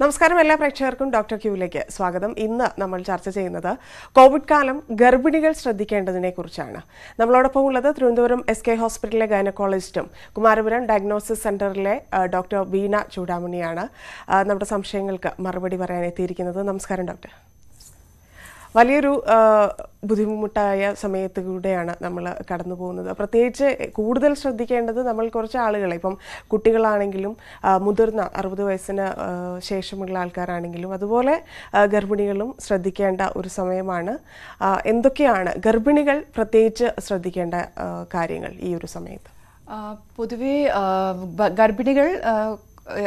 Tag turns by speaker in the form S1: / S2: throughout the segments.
S1: നമസ്കാരം എല്ലാ പ്രേക്ഷകർക്കും ഡോക്ടർ ക്യൂവിലേക്ക് സ്വാഗതം. ഇന്ന് നമ്മൾ ചർച്ച ചെയ്യുന്നത് കോവിഡ് കാലം ഗർഭിണികൾ ശ്രദ്ധിക്കേണ്ടതിനെ കുറിച്ചാണ്. നമ്മളോടൊപ്പം ഉള്ളത് തിരുവനന്തപുരം എസ് കെ ഹോസ്പിറ്റലിലെ ഗൈനക്കോളജിസ്റ്റും കുമാരപുരം ഡയഗ്നോസിസ് സെന്ററിലെ ഡോക്ടർ വീണ ചൂടാമണിയാണ്. നമ്മുടെ സംശയങ്ങൾക്ക് മറുപടി പറയാൻ എത്തിയിരിക്കുന്നത്. നമസ്കാരം ഡോക്ടർ. വലിയൊരു ബുദ്ധിമുട്ടായ സമയത്ത് കൂടെയാണ് നമ്മൾ കടന്നു പോകുന്നത് പ്രത്യേകിച്ച് കൂടുതൽ ശ്രദ്ധിക്കേണ്ടത് നമ്മൾ കുറച്ച് ആളുകളെ ഇപ്പം കുട്ടികളാണെങ്കിലും മുതിർന്ന അറുപത് വയസ്സിന് ശേഷമുള്ള ആൾക്കാരാണെങ്കിലും അതുപോലെ ഗർഭിണികളും ശ്രദ്ധിക്കേണ്ട ഒരു സമയമാണ്. എന്തൊക്കെയാണ് ഗർഭിണികൾ പ്രത്യേകിച്ച് ശ്രദ്ധിക്കേണ്ട കാര്യങ്ങൾ ഈ ഒരു സമയത്ത്?
S2: പൊതുവേ ഗർഭിണികൾ ആ,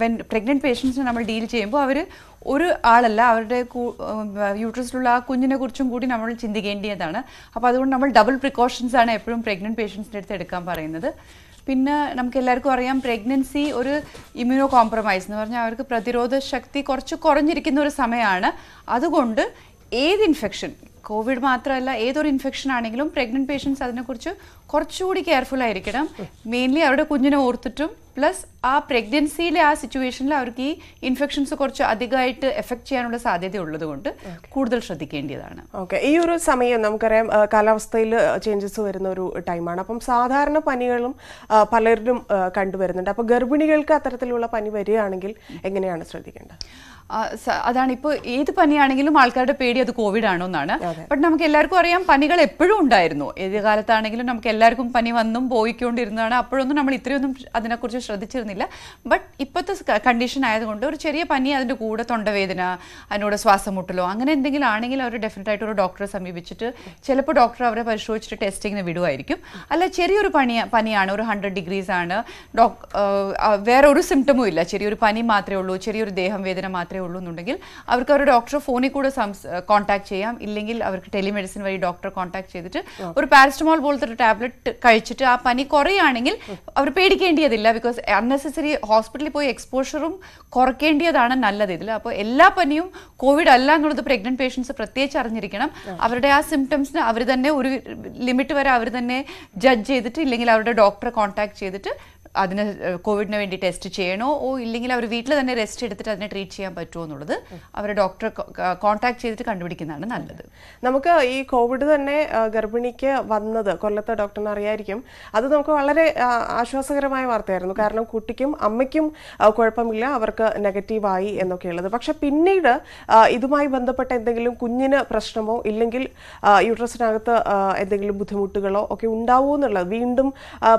S2: വെൻ പ്രഗ്നന്റ് പേഷ്യൻസിനെ നമ്മൾ ഡീൽ ചെയ്യുമ്പോൾ അവർ ഒരു ആളല്ല അവരുടെ യൂട്രസിലുള്ള ആ കുഞ്ഞിനെ കുറിച്ചും കൂടി നമ്മൾ ചിന്തിക്കേണ്ടതാണ് അപ്പോൾ അതുകൊണ്ട് നമ്മൾ ഡബിൾ പ്രിക്കോഷൻസ് ആണ് എപ്പോഴും പ്രഗ്നന്റ് പേഷ്യൻസിന്റെ അടുത്ത് എടുക്കാൻ പറയുന്നത്. പിന്നെ നമുക്ക് എല്ലാവർക്കും അറിയാം പ്രഗ്നൻസി ഒരു ഇമ്മ്യൂണോ കോംപ്രമൈസ് എന്ന് പറഞ്ഞാൽ അവർക്ക് പ്രതിരോധ ശക്തി കുറച്ച് കുറഞ്ഞിരിക്കുന്ന ഒരു സമയമാണ്. അതുകൊണ്ട് ഏത് ഇൻഫെക്ഷൻ കോവിഡ് മാത്രമല്ല ഏതൊരു ഇൻഫെക്ഷൻ ആണെങ്കിലും പ്രഗ്നന്റ് പേഷ്യൻസ് അതിനെക്കുറിച്ച് കുറച്ചുകൂടി കെയർഫുൾ ആയിരിക്കണം. മെയിൻലി അവരുടെ കുഞ്ഞിനെ ഓർത്തിട്ടും പ്ലസ് ആ പ്രഗ്നൻസിയിലെ ആ സിറ്റുവേഷനിൽ അവർക്ക് ഈ ഇൻഫെക്ഷൻസ് കുറച്ച് അധികമായിട്ട് എഫക്ട് ചെയ്യാനുള്ള സാധ്യത ഉള്ളതുകൊണ്ട് കൂടുതൽ ശ്രദ്ധിക്കേണ്ടതാണ്.
S1: ഓക്കെ ഈ ഒരു സമയം നമുക്കറിയാം കാലാവസ്ഥയിൽ ചേഞ്ചസ് വരുന്ന ഒരു ടൈമാണ് അപ്പം സാധാരണ പനികളും പലരിലും കണ്ടുവരുന്നുണ്ട്. അപ്പോൾ ഗർഭിണികൾക്ക് അത്തരത്തിലുള്ള പനി വരികയാണെങ്കിൽ എങ്ങനെയാണ് ശ്രദ്ധിക്കേണ്ടത്?
S2: അതാണ് ഇപ്പോൾ ഏത് പനിയാണെങ്കിലും ആൾക്കാരുടെ പേടി അത് കോവിഡ് ആണോ എന്നാണ് ബട്ട് നമുക്ക് എല്ലാവർക്കും അറിയാം പനികൾ എപ്പോഴും ഉണ്ടായിരുന്നു. ഏത് കാലത്താണെങ്കിലും നമുക്ക് എല്ലാവർക്കും പനി വന്നും പോയിക്കൊണ്ടിരുന്നതാണ്. അപ്പോഴൊന്നും നമ്മൾ ഇത്രയൊന്നും അതിനെക്കുറിച്ച് ശ്രദ്ധിച്ചിരുന്നില്ല. ബട്ട് ഇപ്പോഴത്തെ കണ്ടീഷൻ ആയതുകൊണ്ട് ഒരു ചെറിയ പനി അതിന്റെ കൂടെ തൊണ്ടവേദന അതിനോട് ശ്വാസം മുട്ടലോ അങ്ങനെ എന്തെങ്കിലും ആണെങ്കിൽ അവർ ഡെഫിനറ്റ് ആയിട്ട് ഒരു ഡോക്ടറെ സമീപിച്ചിട്ട് ചിലപ്പോൾ ഡോക്ടർ അവരെ പരിശോധിച്ചിട്ട് ടെസ്റ്റിങ്ങിന് വിടുമായിരിക്കും അല്ല ചെറിയൊരു പനി പനിയാണ് ഒരു ഹൺഡ്രഡ് ഡിഗ്രീസ് ആണ്. ഡോക് വേറെ ഒരു സിംറ്റമും ഇല്ല. ചെറിയൊരു പനി മാത്രമേ ഉള്ളൂ ചെറിയൊരു ദേഹം വേദന മാത്രമേ ഉള്ളൂ എന്നുണ്ടെങ്കിൽ അവർക്ക് അവരുടെ ഡോക്ടറെ ഫോണിൽ കൂടെ കോൺടാക്ട് ചെയ്യാം. ഇല്ലെങ്കിൽ അവർക്ക് ടെലിമെഡിസിൻ വഴി ഡോക്ടറെ കോൺടാക്ട് ചെയ്തിട്ട് ഒരു പാരസ്റ്റമോൾ പോലത്തെ ഒരു ടാബ്ലറ്റ് കഴിച്ചിട്ട് ആ പനി കുറയുകയാണെങ്കിൽ അവർ പേടിക്കേണ്ടിയതില്ല. ബിക്കോസ് അൺനെസസറി ഹോസ്പിറ്റലിൽ പോയി എക്സ്പോഷറും കുറയ്ക്കേണ്ടതാണ് നല്ലത്. ഇതിൽ അപ്പോൾ എല്ലാ പനിയും കോവിഡ് അല്ല എന്നുള്ളത് പ്രഗ്നന്റ് പേഷ്യൻസ് പ്രത്യേകിച്ച് അറിഞ്ഞിരിക്കണം. അവരുടെ ആ സിംറ്റംസിന് അവർ തന്നെ ഒരു ലിമിറ്റ് വരെ അവർ തന്നെ ജഡ്ജ് ചെയ്തിട്ട് ഇല്ലെങ്കിൽ അവരുടെ ഡോക്ടറെ കോൺടാക്ട് ചെയ്തിട്ട് അതിന് കോവിഡിന് വേണ്ടി ടെസ്റ്റ് ചെയ്യണോ? ഓ ഇല്ലെങ്കിൽ അവർ വീട്ടിൽ തന്നെ റെസ്റ്റ് എടുത്തിട്ട് അതിനെ ട്രീറ്റ് ചെയ്യാൻ പറ്റുമോ എന്നുള്ളത് അവരെ ഡോക്ടറെ കോൺടാക്ട് ചെയ്തിട്ട് കണ്ടുപിടിക്കുന്നതാണ് നല്ലത്.
S1: നമുക്ക് ഈ കോവിഡ് തന്നെ ഗർഭിണിക്ക് വന്നത് കൊല്ലത്തെ ഡോക്ടറിന് അറിയായിരിക്കും. അത് നമുക്ക് വളരെ ആശ്വാസകരമായ വാർത്തയായിരുന്നു. കാരണം കുട്ടിക്കും അമ്മയ്ക്കും കുഴപ്പമില്ല. അവർക്ക് നെഗറ്റീവായി എന്നൊക്കെയുള്ളത്. പക്ഷെ പിന്നീട് ഇതുമായി ബന്ധപ്പെട്ട എന്തെങ്കിലും കുഞ്ഞിന് പ്രശ്നമോ ഇല്ലെങ്കിൽ യൂട്രസിനകത്ത് എന്തെങ്കിലും ബുദ്ധിമുട്ടുകളോ ഒക്കെ ഉണ്ടാവുമോ എന്നുള്ളത് വീണ്ടും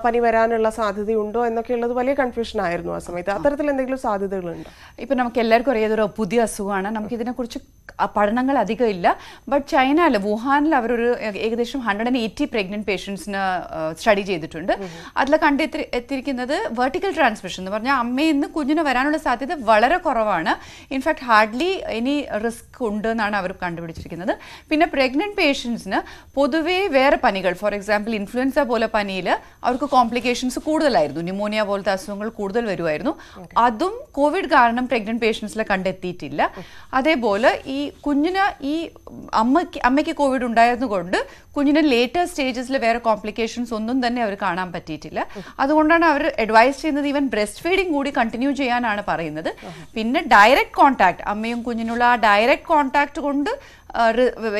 S1: പനി വരാനുള്ള സാധ്യതയുണ്ടോ എന്നൊക്കെയുള്ളത് വലിയ കൺഫ്യൂഷൻ ആയിരുന്നു ആ സമയത്ത്. അത്തരത്തിൽ എന്തെങ്കിലും സാധ്യതകളുണ്ട്?
S2: ഇപ്പൊ നമുക്ക് എല്ലാവർക്കും അറിയാതൊരു പുതിയ അസുഖമാണ്. നമുക്ക് ഇതിനെക്കുറിച്ച് അ- പഠനങ്ങൾ അധികം ഇല്ല. ബട്ട് ചൈനയിൽ വുഹാനിൽ അവരൊരു ഏകദേശം ഹൺഡ്രഡ് ആൻഡ് എയ്റ്റി പ്രഗ്നന്റ് പേഷ്യൻസിന് സ്റ്റഡി ചെയ്തിട്ടുണ്ട്. അതിൽ കണ്ടെത്തി എത്തിയിരിക്കുന്നത് വെർട്ടിക്കൽ ട്രാൻസ്മിഷൻ എന്ന് പറഞ്ഞാൽ അമ്മയിൽ നിന്ന് കുഞ്ഞിന് വരാനുള്ള സാധ്യത വളരെ കുറവാണ്. ഇൻഫാക്ട് ഹാർഡ്ലി എനി റിസ്ക് ഉണ്ട് എന്നാണ് അവർ കണ്ടുപിടിച്ചിരിക്കുന്നത്. പിന്നെ പ്രഗ്നന്റ് പേഷ്യൻസിന് പൊതുവേ വേറെ പനികൾ ഫോർ എക്സാമ്പിൾ ഇൻഫ്ലുവൻസ പോലെ പനിയിൽ അവർക്ക് കോംപ്ലിക്കേഷൻസ് കൂടുതലായിരുന്നു. ന്യൂമോണിയ പോലത്തെ അസുഖങ്ങൾ കൂടുതൽ വരുമായിരുന്നു. അതും കോവിഡ് കാരണം പ്രഗ്നന്റ് പേഷ്യൻസിലെ കണ്ടെത്തിയിട്ടില്ല. അതേപോലെ ഈ കുഞ്ഞിന് ഈ അമ്മയ്ക്ക് അമ്മയ്ക്ക് കോവിഡ് ഉണ്ടായിരുന്നുകൊണ്ട് കുഞ്ഞിന് ലേറ്റർ സ്റ്റേജസിൽ വേറെ കോംപ്ലിക്കേഷൻസ് ഒന്നും തന്നെ അവർ കാണാൻ പറ്റിയിട്ടില്ല. അതുകൊണ്ടാണ് അവർ അഡ്വൈസ് ചെയ്യുന്നത് ഈവൻ ബ്രസ്റ്റ് ഫീഡിംഗ് കൂടി കണ്ടിന്യൂ ചെയ്യാനാണ് പറയുന്നത്. പിന്നെ ഡയറക്റ്റ് കോൺടാക്ട് അമ്മയും കുഞ്ഞിനുള്ള ആ ഡയറക്റ്റ് കോൺടാക്ട് കൊണ്ട്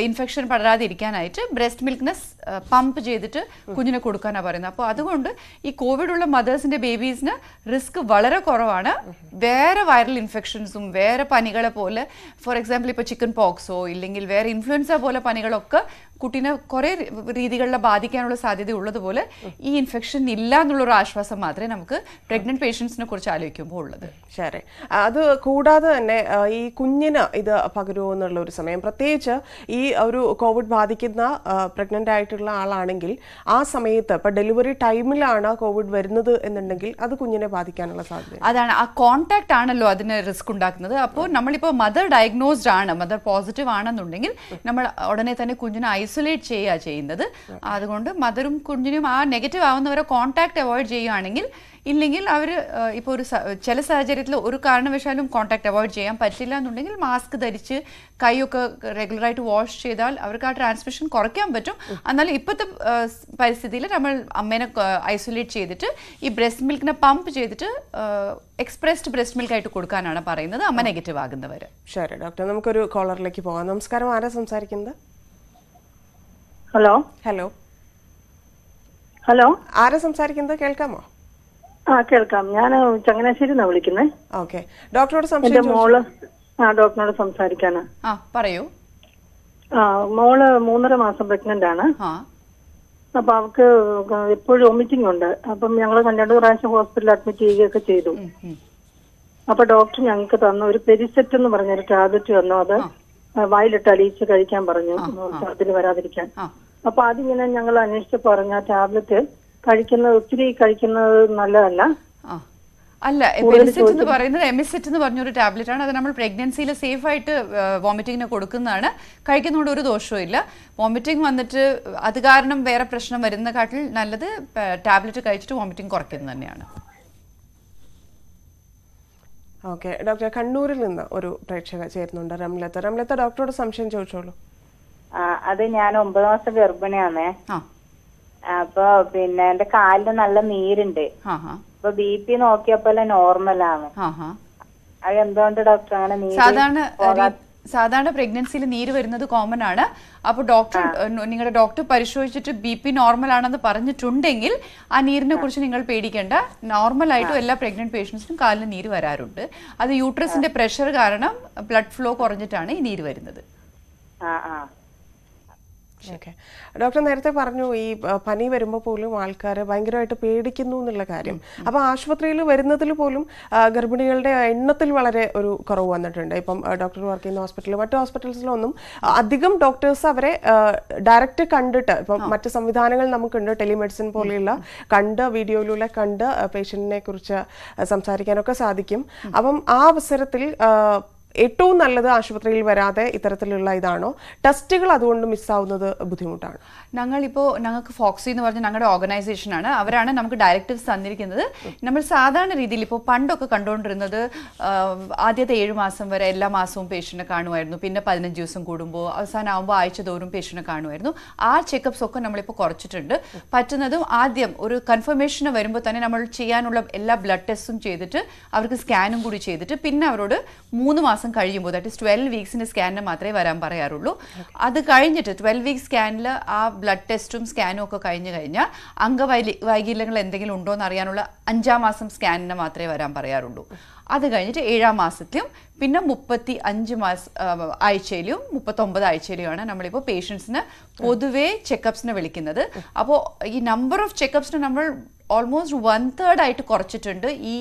S2: ഇൻഫെക്ഷൻ പടരാതിരിക്കാനായിട്ട് ബ്രസ്റ്റ് മിൽക്കിനെ പമ്പ് ചെയ്തിട്ട് കുഞ്ഞിനെ കൊടുക്കാനാണ് പറയുന്നത്. അപ്പോൾ അതുകൊണ്ട് ഈ കോവിഡ് ഉള്ള മദേഴ്സിന്റെ ബേബീസിന് റിസ്ക് വളരെ കുറവാണ്. വേറെ വൈറൽ ഇൻഫെക്ഷൻസും വേറെ പനികളെ പോലെ ഫോർ എക്സാമ്പിൾ ഇപ്പോൾ ചിക്കൻ പോക്സോ ഇല്ലെങ്കിൽ വേറെ ഇൻഫ്ലുവൻസ പോലെ പനികളൊക്കെ കുട്ടീനെ കുറേ രീതികളിൽ ബാധിക്കാനുള്ള സാധ്യത ഉള്ളതുപോലെ ഈ ഇൻഫെക്ഷൻ ഇല്ല എന്നുള്ളൊരു ആശ്വാസം മാത്രമേ നമുക്ക് പ്രഗ്നന്റ് പേഷ്യൻസിനെ കുറിച്ച് ആലോചിക്കുമ്പോൾ ഉള്ളത്.
S1: ശരി. അത് കൂടാതെ തന്നെ ഈ കുഞ്ഞിന് ഇത് പകരുമോ എന്നുള്ള ഒരു സമയം പ്രത്യേകിച്ച് ഈ ഒരു കോവിഡ് ബാധിക്കുന്ന പ്രഗ്നന്റ് ആയിട്ടുള്ള ആളാണെങ്കിൽ ആ സമയത്ത് ഇപ്പൊ ഡെലിവറി ടൈമിലാണ് കോവിഡ് വരുന്നത് എന്നുണ്ടെങ്കിൽ അത് കുഞ്ഞിനെ ബാധിക്കാനുള്ള സാധ്യത.
S2: അതാണ്. ആ കോൺടാക്ട് ആണല്ലോ അതിന് റിസ്ക് ഉണ്ടാക്കുന്നത്. അപ്പോൾ നമ്മളിപ്പോൾ മദർ ഡയഗ്നോസ്ഡ് ആണ് മദർ പോസിറ്റീവ് ആണെന്നുണ്ടെങ്കിൽ നമ്മൾ ഉടനെ തന്നെ കുഞ്ഞിനെ ഐസൊലേറ്റ് ചെയ്യുക ചെയ്യുന്നത്. അതുകൊണ്ട് മദറും കുഞ്ഞിനും ആ നെഗറ്റീവ് ആവുന്നവരെ കോൺടാക്ട് അവോയ്ഡ് ചെയ്യുകയാണെങ്കിൽ ഇല്ലെങ്കിൽ അവർ ഇപ്പോൾ ഒരു ചില സാഹചര്യത്തിൽ ഒരു കാരണവശാലും കോൺടാക്ട് അവോയ്ഡ് ചെയ്യാൻ പറ്റില്ല എന്നുണ്ടെങ്കിൽ മാസ്ക് ധരിച്ച് കൈയൊക്കെ റെഗുലറായിട്ട് വാഷ് ചെയ്താൽ അവർക്ക് ആ ട്രാൻസ്മിഷൻ കുറയ്ക്കാൻ പറ്റും. എന്നാലും ഇപ്പോഴത്തെ പരിസ്ഥിതിയിൽ നമ്മൾ അമ്മേനെ ഐസൊലേറ്റ് ചെയ്തിട്ട് ഈ ബ്രസ്റ്റ് മിൽക്കിനെ പമ്പ് ചെയ്തിട്ട് എക്സ്പ്രസ്ഡ് ബ്രസ്റ്റ് മിൽക്ക് ആയിട്ട് കൊടുക്കാനാണ് പറയുന്നത്. അമ്മ നെഗറ്റീവ് ആകുന്നവർ
S1: ശരി ഡോക്ടർ നമുക്കൊരു കോളറിലേക്ക് പോകാം. നമസ്കാരം. ആരാ സംസാരിക്കുന്നത്?
S3: ഹലോ?
S1: Hello
S3: hello?
S1: ആരാ സംസാരിക്കുന്നത്? കേൾക്കാമോ?
S3: ആ കേൾക്കാം. ഞാൻ ചങ്ങനാശ്ശേരി നിന്നാണ് വിളിക്കുന്നത്
S1: ഓക്കെ. ഡോക്ടറോട്
S3: എന്റെ മോൾ ആ ഡോക്ടറോട് സംസാരിക്കാനാ.
S2: ആ പറയൂ.
S3: ആ മോൾ മൂന്നര മാസം പ്രഗ്നന്റ് ആണ്.
S2: ആ.
S3: അപ്പൊ അവക്ക് എപ്പോഴും വൊമിറ്റിംഗ് ഉണ്ട്. അപ്പം ഞങ്ങൾ രണ്ടു പ്രാവശ്യം ഹോസ്പിറ്റലിൽ അഡ്മിറ്റ് ചെയ്യുകയൊക്കെ ചെയ്തു. അപ്പൊ ഡോക്ടർ ഞങ്ങൾക്ക് തന്ന. ഒരു പെരിസെറ്റ് എന്ന് പറഞ്ഞൊരു ടാബ്ലറ്റ് തന്നു. അത് വായിലിട്ട് അലിയിച്ച് കഴിക്കാൻ പറഞ്ഞു. അതിന് വരാതിരിക്കാൻ. അപ്പൊ അതിങ്ങനെ ഞങ്ങൾ അന്വേഷിച്ച് പറഞ്ഞ ടാബ്ലറ്റ് കഴിക്കുന്നത് ഒത്തിരി കഴിക്കുന്നത് നല്ലതല്ല.
S2: അല്ല എമിസെറ്റ് എന്ന് പറയുന്നത് എമിസെറ്റ് എന്ന് പറഞ്ഞൊരു ടാബ്ലറ്റ് ആണ്. അത് നമ്മൾ പ്രഗ്നൻസിയിൽ സേഫ് ആയിട്ട് വോമിറ്റിങ്ങിന് കൊടുക്കുന്നതാണ്. കഴിക്കുന്നതുകൊണ്ട് ഒരു ദോഷവും ഇല്ല. വോമിറ്റിംഗ് വന്നിട്ട് അത് കാരണം വേറെ പ്രശ്നം വരുന്ന കാട്ടിൽ നല്ലത് ടാബ്ലറ്റ് കഴിച്ചിട്ട് വോമിറ്റിംഗ് കുറയ്ക്കുന്നത് തന്നെയാണ്.
S1: ഓക്കെ. ഡോക്ടർ കണ്ണൂരിൽ നിന്ന് ഒരു പ്രേക്ഷക ചേരുന്നുണ്ട് റംലത്ത റംലത്ത ഡോക്ടറോട് സംശയം ചോദിച്ചോളൂ.
S4: അത് ഞാൻ ഒമ്പത് മാസം ഗർഭിണിയാണേ.
S2: ആ.
S4: അപ്പൊ പിന്നെ എന്റെ കാലിന് നല്ല നീരുണ്ട്. അപ്പൊ ബി പി നോക്കിയപ്പോലെ നോർമലാണ്. അത് എന്തുകൊണ്ട് ഡോക്ടർ അങ്ങനെ
S2: സാധാരണ സാധാരണ പ്രഗ്നൻസിയിൽ നീര് വരുന്നത് കോമൺ ആണ്. അപ്പോൾ ഡോക്ടർ നിങ്ങളുടെ ഡോക്ടർ പരിശോധിച്ചിട്ട് ബി പി നോർമൽ ആണെന്ന് പറഞ്ഞിട്ടുണ്ടെങ്കിൽ ആ നീരിനെ കുറിച്ച് നിങ്ങൾ പേടിക്കേണ്ട. നോർമൽ ആയിട്ടും എല്ലാ പ്രഗ്നന്റ് പേഷ്യൻസിനും കാലിന് നീര് വരാറുണ്ട്. അത് യൂട്രസിന്റെ പ്രഷർ കാരണം ബ്ലഡ് ഫ്ലോ കുറഞ്ഞിട്ടാണ് ഈ നീര് വരുന്നത്.
S1: ഓക്കെ ഡോക്ടർ നേരത്തെ പറഞ്ഞു ഈ പനി വരുമ്പോൾ പോലും ആൾക്കാർ ഭയങ്കരമായിട്ട് പേടിക്കുന്നു എന്നുള്ള കാര്യം. അപ്പോൾ ആശുപത്രിയിൽ വരുന്നതിൽ പോലും ഗർഭിണികളുടെ എണ്ണത്തിൽ വളരെ ഒരു കുറവ് വന്നിട്ടുണ്ട്. ഇപ്പം ഡോക്ടർ വർക്ക് ചെയ്യുന്ന ഹോസ്പിറ്റലിൽ മറ്റു ഹോസ്പിറ്റൽസിലൊന്നും അധികം ഡോക്ടേഴ്സ് അവരെ ഡയറക്റ്റ് കണ്ടിട്ട് ഇപ്പം മറ്റ് സംവിധാനങ്ങൾ നമുക്കുണ്ട് ടെലിമെഡിസിൻ പോലെയുള്ള കണ്ട് വീഡിയോയിലൂടെ കണ്ട് പേഷ്യന്റിനെ കുറിച്ച് സംസാരിക്കാനൊക്കെ സാധിക്കും. അപ്പം ആ അവസരത്തിൽ ഏറ്റവും നല്ലത് ആശുപത്രിയിൽ വരാതെ ഇത്തരത്തിലുള്ള ഇതാണോ? ടെസ്റ്റുകൾ അതുകൊണ്ട് മിസ്സാവുന്നത് ബുദ്ധിമുട്ടാണ്.
S2: ഞങ്ങളിപ്പോൾ ഞങ്ങൾക്ക് ഫോക്സി എന്ന് പറഞ്ഞ ഞങ്ങളുടെ ഓർഗനൈസേഷൻ ആണ്. അവരാണ് നമുക്ക് ഡയറക്റ്റീവ്സ് തന്നിരിക്കുന്നത്. നമ്മൾ സാധാരണ രീതിയിൽ ഇപ്പോൾ പണ്ടൊക്കെ കണ്ടുകൊണ്ടിരുന്നത് ആദ്യത്തെ ഏഴ് മാസം വരെ എല്ലാ മാസവും പേഷ്യന്റിനെ കാണുമായിരുന്നു. പിന്നെ പതിനഞ്ച് ദിവസം കൂടുമ്പോൾ അവസാനം ആകുമ്പോൾ ആഴ്ച തോറും പേഷ്യന്റിനെ കാണുമായിരുന്നു. ആ ചെക്കപ്സ് ഒക്കെ നമ്മളിപ്പോൾ കുറച്ചിട്ടുണ്ട്. പറ്റുന്നതും ആദ്യം ഒരു കൺഫർമേഷന് വരുമ്പോൾ തന്നെ നമ്മൾ ചെയ്യാനുള്ള എല്ലാ ബ്ലഡ് ടെസ്റ്റും ചെയ്തിട്ട് അവർക്ക് സ്കാനും കൂടി ചെയ്തിട്ട് പിന്നെ അവരോട് മൂന്ന് മാസം കഴിയുമ്പോൾ ദാറ്റ് ഇസ് ട്വൽവ് വീക്സിന്റെ സ്കാനിന് മാത്രമേ വരാൻ പറയാറുള്ളൂ. അത് കഴിഞ്ഞിട്ട് ട്വൽവ് വീക്ക് സ്കാനിൽ ആ ബ്ലഡ് ടെസ്റ്റും സ്കാനും ഒക്കെ കഴിഞ്ഞു കഴിഞ്ഞാൽ അംഗവൈലി വൈകല്യങ്ങൾ എന്തെങ്കിലും ഉണ്ടോ എന്ന് അറിയാനുള്ള അഞ്ചാം മാസം സ്കാനിന് മാത്രമേ വരാൻ പറയാറുള്ളൂ. അത് കഴിഞ്ഞിട്ട് ഏഴാം മാസത്തിലും പിന്നെ മുപ്പത്തി അഞ്ച് മാസ ആഴ്ചയിലും മുപ്പത്തൊമ്പത് ആഴ്ചയിലുമാണ് നമ്മളിപ്പോൾ പേഷ്യൻസിന് പൊതുവേ ചെക്കപ്സിന് വിളിക്കുന്നത്. അപ്പോൾ ഈ നമ്പർ ഓഫ് ചെക്കപ്സിന് നമ്മൾ ഓൾമോസ്റ്റ് വൺ തേർഡ് ആയിട്ട് കുറച്ചിട്ടുണ്ട് ഈ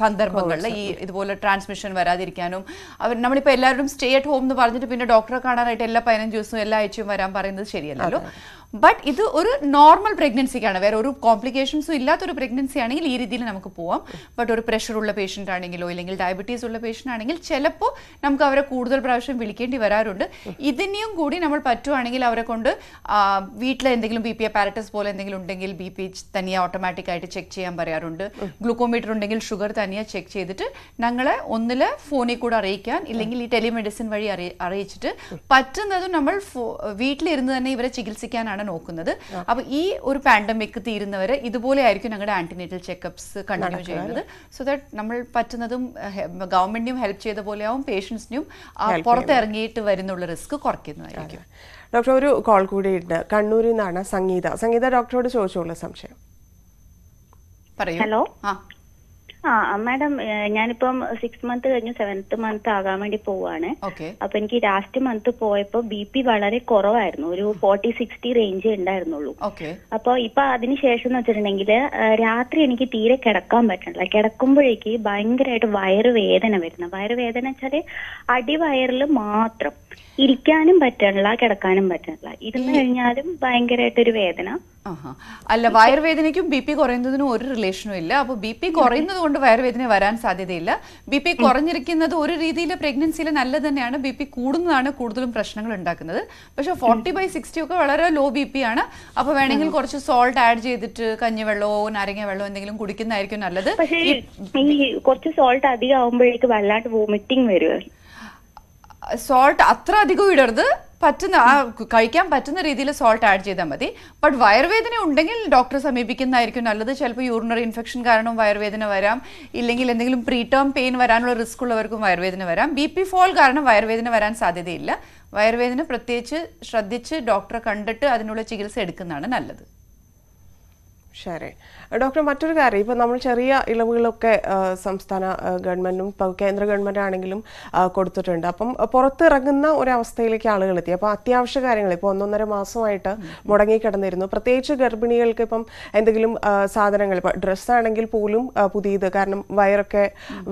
S2: സന്ദർഭങ്ങളിൽ. ഈ ഇതുപോലെ ട്രാൻസ്മിഷൻ വരാതിരിക്കാനും. അവർ നമ്മളിപ്പോൾ എല്ലാവരും സ്റ്റേ അറ്റ് ഹോം എന്ന് പറഞ്ഞിട്ട് പിന്നെ ഡോക്ടറെ കാണാനായിട്ട് എല്ലാ പതിനഞ്ച് ദിവസവും എല്ലാ ആഴ്ചയും വരാൻ പറയുന്നത് ശരിയല്ലല്ലോ. ബട്ട് ഇത് ഒരു നോർമൽ പ്രഗ്നൻസിക്കാണ് വേറെ ഒരു കോംപ്ലിക്കേഷൻസും ഇല്ലാത്തൊരു പ്രഗ്നൻസി ആണെങ്കിൽ ഈ രീതിയിൽ നമുക്ക് പോവാം. ബട്ട് ഒരു പ്രഷർ ഉള്ള പേഷ്യന്റ് ആണെങ്കിലോ ഇല്ലെങ്കിൽ ഡയബറ്റീസ് ഉള്ള പേഷ്യന്റ് ആണെങ്കിൽ ചിലപ്പോൾ നമുക്ക് അവരെ കൂടുതൽ പ്രാവശ്യം വിളിക്കേണ്ടി വരാറുണ്ട്. ഇതിനെയും കൂടി നമ്മൾ പറ്റുവാണെങ്കിൽ അവരെ കൊണ്ട് വീട്ടിൽ എന്തെങ്കിലും ബി പി പാരറ്റസ് പോലെ എന്തെങ്കിലും ഉണ്ടെങ്കിൽ ബി പി തനിയെ ഓട്ടോമാറ്റിക്കായിട്ട് ചെക്ക് ചെയ്യാൻ പറയാറുണ്ട്. ഗ്ലൂക്കോമീറ്റർ ഉണ്ടെങ്കിൽ ഷുഗർ തനിയെ ചെക്ക് ചെയ്തിട്ട് ഞങ്ങളെ ഒന്നിൽ ഫോണിൽ കൂടെ അറിയിക്കാൻ ഇല്ലെങ്കിൽ ഈ ടെലിമെഡിസിൻ വഴി അറിയി അറിയിച്ചിട്ട് പറ്റുന്നതും നമ്മൾ വീട്ടിലിരുന്ന് തന്നെ ഇവരെ ചികിത്സിക്കാനാണ് നോക്കുന്നത്. അപ്പൊ ഈ ഒരു പാൻഡമിക് തീരുന്നവരെ ഇതുപോലെ ആയിരിക്കും ഞങ്ങളുടെ ആന്റിനേറ്റൽ ചെക്കപ്സ് കണ്ടിന്യൂ ചെയ്യുന്നത്. സോ ദാറ്റ് നമ്മൾ പറ്റുന്നതും ഗവൺമെന്റിനും ഹെൽപ്പ് ചെയ്ത പോലെയാവും പേഷ്യൻസിനും പുറത്തിറങ്ങിയിട്ട് വരുന്നുള്ള റിസ്ക് കുറയ്ക്കുന്നതായിരിക്കും.
S1: ഡോക്ടർ ഒരു കോൾ കൂടിയുണ്ട് കണ്ണൂരിൽ നിന്നാണ് സംഗീത. സംഗീത ഡോക്ടറോട് ചോദിച്ചോളൂ സംശയം.
S2: പറയൂ.
S5: ഹലോ?
S2: ആ
S5: മാഡം ഞാനിപ്പം സിക്സ് മന്ത് കഴിഞ്ഞ് സെവൻത്ത് മന്ത് ആകാൻ വേണ്ടി പോവാണ്.
S2: ഓക്കെ.
S5: അപ്പൊ എനിക്ക് ലാസ്റ്റ് മന്ത് പോയപ്പോ ബി പി വളരെ കുറവായിരുന്നു. ഒരു ഫോർട്ടി സിക്സ്റ്റി റേഞ്ച് ഉണ്ടായിരുന്നുള്ളൂ.
S2: ഓക്കെ.
S5: അപ്പൊ ഇപ്പൊ അതിനുശേഷം എന്ന് വെച്ചിട്ടുണ്ടെങ്കിൽ രാത്രി എനിക്ക് തീരെ കിടക്കാൻ പറ്റണില്ല. കിടക്കുമ്പോഴേക്ക് ഭയങ്കരമായിട്ട് വയറ് വേദന വരുന്നു. വയറ് വേദന വെച്ചാൽ അടിവയറിൽ മാത്രം ഇരിക്കാനും പറ്റണില്ല കിടക്കാനും പറ്റണില്ല. ഇരുന്ന് കഴിഞ്ഞാലും ഭയങ്കരമായിട്ടൊരു വേദന.
S2: അല്ല വയറുവേദനയ്ക്കും ബി പി കുറയുന്നതിനും ഒരു റിലേഷനും ഇല്ല. അപ്പോൾ ബി പി കുറയുന്നത് കൊണ്ട് വയറുവേദന വരാൻ സാധ്യതയില്ല. ബി പി കുറഞ്ഞിരിക്കുന്നത് ഒരു രീതിയിൽ പ്രഗ്നൻസിയിൽ നല്ലത് തന്നെയാണ്. ബി പി കൂടുന്നതാണ് കൂടുതലും പ്രശ്നങ്ങൾ ഉണ്ടാക്കുന്നത്. പക്ഷെ ഫോർട്ടി ബൈ സിക്സ്റ്റി ഒക്കെ വളരെ ലോ ബി പി ആണ്. അപ്പോൾ വേണമെങ്കിൽ കുറച്ച് സോൾട്ട് ആഡ് ചെയ്തിട്ട് കഞ്ഞിവെള്ളമോ നാരങ്ങ വെള്ളമോ എന്തെങ്കിലും കുടിക്കുന്നതായിരിക്കും നല്ലത്.
S5: കുറച്ച് സോൾട്ട് അധികം ആവുമ്പോഴേക്ക് വല്ലാണ്ട് വോമിറ്റിംഗ് വരും.
S2: സോൾട്ട് അത്ര അധികം ഇടരുത്. പറ്റുന്ന ആ കഴിക്കാൻ പറ്റുന്ന രീതിയിൽ സോൾട്ട് ആഡ് ചെയ്താൽ മതി. ബട്ട് വയറുവേദന ഉണ്ടെങ്കിൽ ഡോക്ടറെ സമീപിക്കുന്നതായിരിക്കും. നല്ലത് ചിലപ്പോൾ യൂറിനറി ഇൻഫെക്ഷൻ കാരണം വയറുവേദന വരാം. ഇല്ലെങ്കിൽ എന്തെങ്കിലും പ്രീ ടേം പെയിൻ വരാനുള്ള റിസ്ക് ഉള്ളവർക്കും വയറുവേദന വരാം. ബി പി ഫോൾ കാരണം വയറുവേദന വരാൻ സാധ്യതയില്ല. വയറുവേദന പ്രത്യേകിച്ച് ശ്രദ്ധിച്ച് ഡോക്ടറെ കണ്ടിട്ട് അതിനുള്ള ചികിത്സ എടുക്കുന്നതാണ് നല്ലത്.
S1: ശരി. ഡോക്ടർ മറ്റൊരു കാര്യം. ഇപ്പം നമ്മൾ ചെറിയ ഇളവുകളൊക്കെ സംസ്ഥാന ഗവൺമെന്റും ഗവൺമെന്റും ഇപ്പൊ കേന്ദ്ര ഗവൺമെന്റ് ആണെങ്കിലും കൊടുത്തിട്ടുണ്ട്. അപ്പം പുറത്തിറങ്ങുന്ന ഒരവസ്ഥയിലേക്ക് ആളുകൾ എത്തി. അപ്പോൾ അത്യാവശ്യ കാര്യങ്ങൾ ഇപ്പോൾ ഒന്നൊന്നര മാസമായിട്ട് മുടങ്ങി കിടന്നിരുന്നു. പ്രത്യേകിച്ച് ഗർഭിണികൾക്ക് ഇപ്പം എന്തെങ്കിലും സാധനങ്ങൾ ഇപ്പം ഡ്രസ്സാണെങ്കിൽ പോലും പുതിയത്. കാരണം വയറൊക്കെ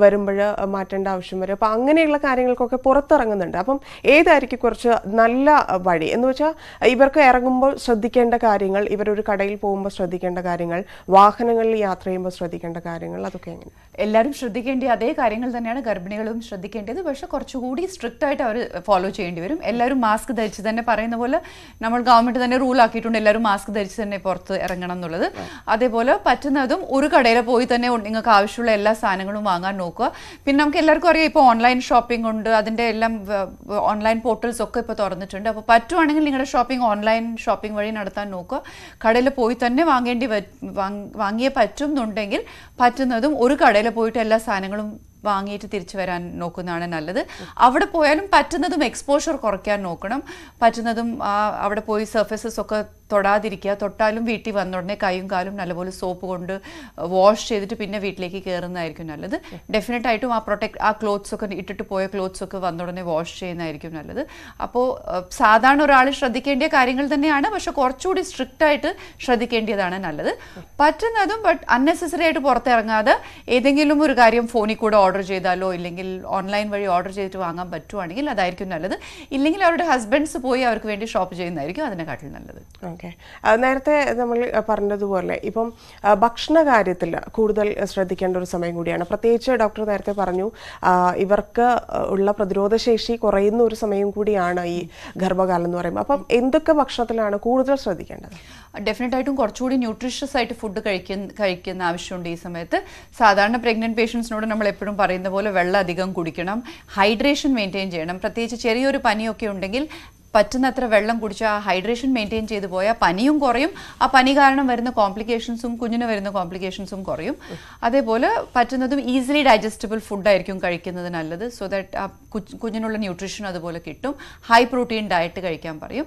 S1: വരുമ്പോൾ മാറ്റേണ്ട ആവശ്യം വരും. അപ്പം അങ്ങനെയുള്ള കാര്യങ്ങൾക്കൊക്കെ പുറത്തിറങ്ങുന്നുണ്ട്. അപ്പം ഏതായിരിക്കും കുറച്ച് നല്ല വഴി? എന്ന് വെച്ചാൽ ഇവർക്ക് ഇറങ്ങുമ്പോൾ ശ്രദ്ധിക്കേണ്ട കാര്യങ്ങൾ ഇവരൊരു കടയിൽ പോകുമ്പോൾ ശ്രദ്ധിക്കേണ്ട കാര്യങ്ങൾ വാഹനങ്ങളിൽ യാത്ര ചെയ്യുമ്പോൾ ശ്രദ്ധിക്കേണ്ട കാര്യങ്ങൾ അതൊക്കെ എങ്ങനെ?
S2: എല്ലാവരും ശ്രദ്ധിക്കേണ്ട അതേ കാര്യങ്ങൾ തന്നെയാണ് ഗർഭിണികളും ശ്രദ്ധിക്കേണ്ടത്. പക്ഷെ കുറച്ചുകൂടി സ്ട്രിക്റ്റ് ആയിട്ട് അവർ ഫോളോ ചെയ്യേണ്ടി വരും. എല്ലാവരും മാസ്ക് ധരിച്ച് തന്നെ പറയുന്ന പോലെ നമ്മൾ ഗവൺമെന്റ് തന്നെ റൂൾ ആക്കിയിട്ടുണ്ട് എല്ലാവരും മാസ്ക് ധരിച്ച് തന്നെ പുറത്ത് ഇറങ്ങണം എന്നുള്ളത്. അതേപോലെ പറ്റുന്നതും ഒരു കടയിൽ പോയി തന്നെ നിങ്ങൾക്ക് ആവശ്യമുള്ള എല്ലാ സാധനങ്ങളും വാങ്ങാൻ നോക്കുക. പിന്നെ നമുക്ക് എല്ലാവർക്കും അറിയാം ഇപ്പോൾ ഓൺലൈൻ ഷോപ്പിംഗ് ഉണ്ട്. അതിന്റെ എല്ലാം ഓൺലൈൻ പോർട്ടൽസ് ഒക്കെ ഇപ്പോൾ തുറന്നിട്ടുണ്ട്. അപ്പോൾ പറ്റുവാണെങ്കിൽ നിങ്ങളുടെ ഷോപ്പിംഗ് ഓൺലൈൻ ഷോപ്പിംഗ് വഴി നടത്താൻ നോക്കുക. കടയിൽ പോയി തന്നെ വാങ്ങേണ്ടി വാങ്ങിയേ പറ്റും എന്നുണ്ടെങ്കിൽ പറ്റുന്നതും ഒരു കടയിൽ പോയിട്ട് എല്ലാ സാധനങ്ങളും വാങ്ങിയിട്ട് തിരിച്ചു വരാൻ നോക്കുന്നതാണ് നല്ലത്. അവിടെ പോയാലും പറ്റുന്നതും എക്സ്പോഷർ കുറയ്ക്കാൻ നോക്കണം. പറ്റുന്നതും അവിടെ പോയി സർഫസസ് ഒക്കെ തൊടാതിരിക്കുക. തൊട്ടാലും വീട്ടിൽ വന്ന ഉടനെ കൈയും കാലും നല്ലപോലെ സോപ്പ് കൊണ്ട് വാഷ് ചെയ്തിട്ട് പിന്നെ വീട്ടിലേക്ക് കയറുന്നതായിരിക്കും നല്ലത്. ഡെഫിനറ്റ് ആയിട്ടും ആ പ്രൊട്ടക്ട് ആ ക്ലോത്ത്സ് ഒക്കെ ഇട്ടിട്ട് പോയ ക്ലോത്ത്സ് ഒക്കെ വന്ന ഉടനെ വാഷ് ചെയ്യുന്നതായിരിക്കും നല്ലത്. അപ്പോൾ സാധാരണ ഒരാൾ ശ്രദ്ധിക്കേണ്ട കാര്യങ്ങൾ തന്നെയാണ്. പക്ഷെ കുറച്ചുകൂടി സ്ട്രിക്റ്റ് ആയിട്ട് ശ്രദ്ധിക്കേണ്ടതാണ് നല്ലത്. പറ്റുന്നതും ബട്ട് അൺനെസസറി ആയിട്ട് പുറത്തിറങ്ങാതെ ഏതെങ്കിലും ഒരു കാര്യം ഫോണിൽ കൂടെ ഓർഡർ ചെയ്താലോ ഇല്ലെങ്കിൽ ഓൺലൈൻ വഴി ഓർഡർ ചെയ്തിട്ട് വാങ്ങാൻ പറ്റുവാണെങ്കിൽ അതായിരിക്കും നല്ലത്. ഇല്ലെങ്കിൽ അവരുടെ ഹസ്ബൻഡ്സ് പോയി അവർക്ക് വേണ്ടി ഷോപ്പ് ചെയ്യുന്നതായിരിക്കും അതിനെക്കാട്ടിൽ നല്ലത്.
S1: ഓക്കെ. നേരത്തെ നമ്മൾ പറഞ്ഞതുപോലെ ഇപ്പം ഭക്ഷണ കാര്യത്തിൽ കൂടുതൽ ശ്രദ്ധിക്കേണ്ട ഒരു സമയം കൂടിയാണ്. പ്രത്യേകിച്ച് ഡോക്ടർ നേരത്തെ പറഞ്ഞു ഇവർക്ക് ഉള്ള പ്രതിരോധശേഷി കുറയുന്ന ഒരു സമയം കൂടിയാണ് ഈ ഗർഭകാലം എന്ന് പറയുമ്പോൾ. അപ്പം എന്തൊക്കെ ഭക്ഷണത്തിലാണ് കൂടുതൽ ശ്രദ്ധിക്കേണ്ടത്?
S2: ഡെഫിനറ്റ് ആയിട്ടും കുറച്ചുകൂടി ന്യൂട്രീഷ്യസ് ആയിട്ട് ഫുഡ് കഴിക്കുന്ന കഴിക്കുന്ന ആവശ്യമുണ്ട് ഈ സമയത്ത്. സാധാരണ പ്രഗ്നന്റ് പേഷ്യൻസിനോട് നമ്മൾ എപ്പോഴും പറയുന്ന പോലെ വെള്ളം അധികം കുടിക്കണം. ഹൈഡ്രേഷൻ മെയിന്റെയിൻ ചെയ്യണം. പ്രത്യേകിച്ച് ചെറിയൊരു പനിയൊക്കെ ഉണ്ടെങ്കിൽ പറ്റുന്നത്ര വെള്ളം കുടിച്ച് ആ ഹൈഡ്രേഷൻ മെയിന്റെയിൻ ചെയ്ത് പോയാൽ പനിയും കുറയും. ആ പനി കാരണം വരുന്ന കോംപ്ലിക്കേഷൻസും കുഞ്ഞിന് വരുന്ന കോംപ്ലിക്കേഷൻസും കുറയും. അതേപോലെ പറ്റുന്നതും ഈസിലി ഡൈജസ്റ്റബിൾ ഫുഡായിരിക്കും കഴിക്കുന്നത് നല്ലത്. സോ ദാറ്റ് ആ കുഞ്ഞിനുള്ള ന്യൂട്രീഷൻ അതുപോലെ കിട്ടും. ഹൈ പ്രോട്ടീൻ ഡയറ്റ് കഴിക്കാൻ പറയും.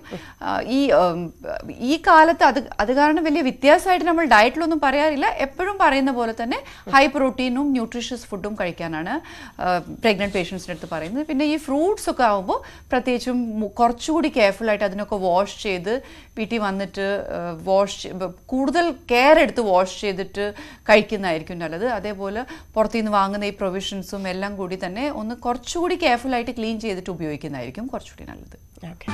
S2: ഈ ഈ കാലത്ത് അത് അത് കാരണം വലിയ വ്യത്യാസമായിട്ട് നമ്മൾ ഡയറ്റിലൊന്നും പറയാറില്ല. എപ്പോഴും പറയുന്ന പോലെ തന്നെ ഹൈ പ്രോട്ടീനും ന്യൂട്രീഷ്യസ് ഫുഡും കഴിക്കാനാണ് പ്രഗ്നന്റ് പേഷ്യൻസിന്റെ അടുത്ത് പറയുന്നത്. പിന്നെ ഈ ഫ്രൂട്ട്സ് ഒക്കെ ആകുമ്പോൾ പ്രത്യേകിച്ചും മു- കുറച്ചുകൂടി കെയർഫുൾ ആയിട്ട് അതിനൊക്കെ വാഷ് ചെയ്ത് വീട്ടിൽ വന്നിട്ട് വാഷ് കൂടുതൽ കെയർ എടുത്ത് വാഷ് ചെയ്തിട്ട് കഴിക്കുന്നതായിരിക്കും നല്ലത്. അതേപോലെ പുറത്തുനിന്ന് വാങ്ങുന്ന ഈ പ്രൊവിഷൻസും എല്ലാം കൂടി തന്നെ ഒന്ന് കുറച്ചുകൂടി കെയർഫുൾ ആയിട്ട് ക്ലീൻ ചെയ്തിട്ട് ഉപയോഗിക്കുന്നതായിരിക്കും കുറച്ചുകൂടി നല്ലത്.
S1: ഓക്കെ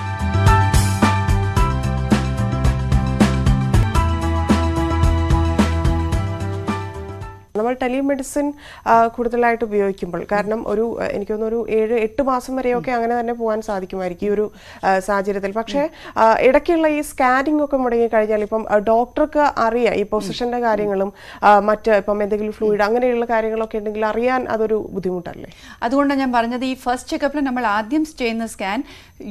S1: നമ്മൾ ടെലിമെഡിസിൻ കൂടുതലായിട്ട് ഉപയോഗിക്കുമ്പോൾ കാരണം ഒരു എനിക്ക് തോന്നുന്നു ഒരു ഏഴ് എട്ട് മാസം വരെയൊക്കെ അങ്ങനെ തന്നെ പോകാൻ സാധിക്കുമായിരിക്കും ഈ ഒരു സാഹചര്യത്തിൽ. പക്ഷേ ഇടയ്ക്കുള്ള ഈ സ്കാനിംഗ് ഒക്കെ മുടങ്ങി കഴിഞ്ഞാൽ ഇപ്പം ഡോക്ടർക്ക് അറിയാം ഈ പൊസിഷന്റെ കാര്യങ്ങളും മറ്റ് ഇപ്പം എന്തെങ്കിലും ഫ്ലൂയിഡ് അങ്ങനെയുള്ള കാര്യങ്ങളൊക്കെ ഉണ്ടെങ്കിൽ അറിയാൻ അതൊരു ബുദ്ധിമുട്ടല്ലേ?
S2: അതുകൊണ്ടാണ് ഞാൻ പറഞ്ഞത് ഈ ഫസ്റ്റ് ചെക്കപ്പിൽ നമ്മൾ ആദ്യം ചെയ്യുന്ന സ്കാൻ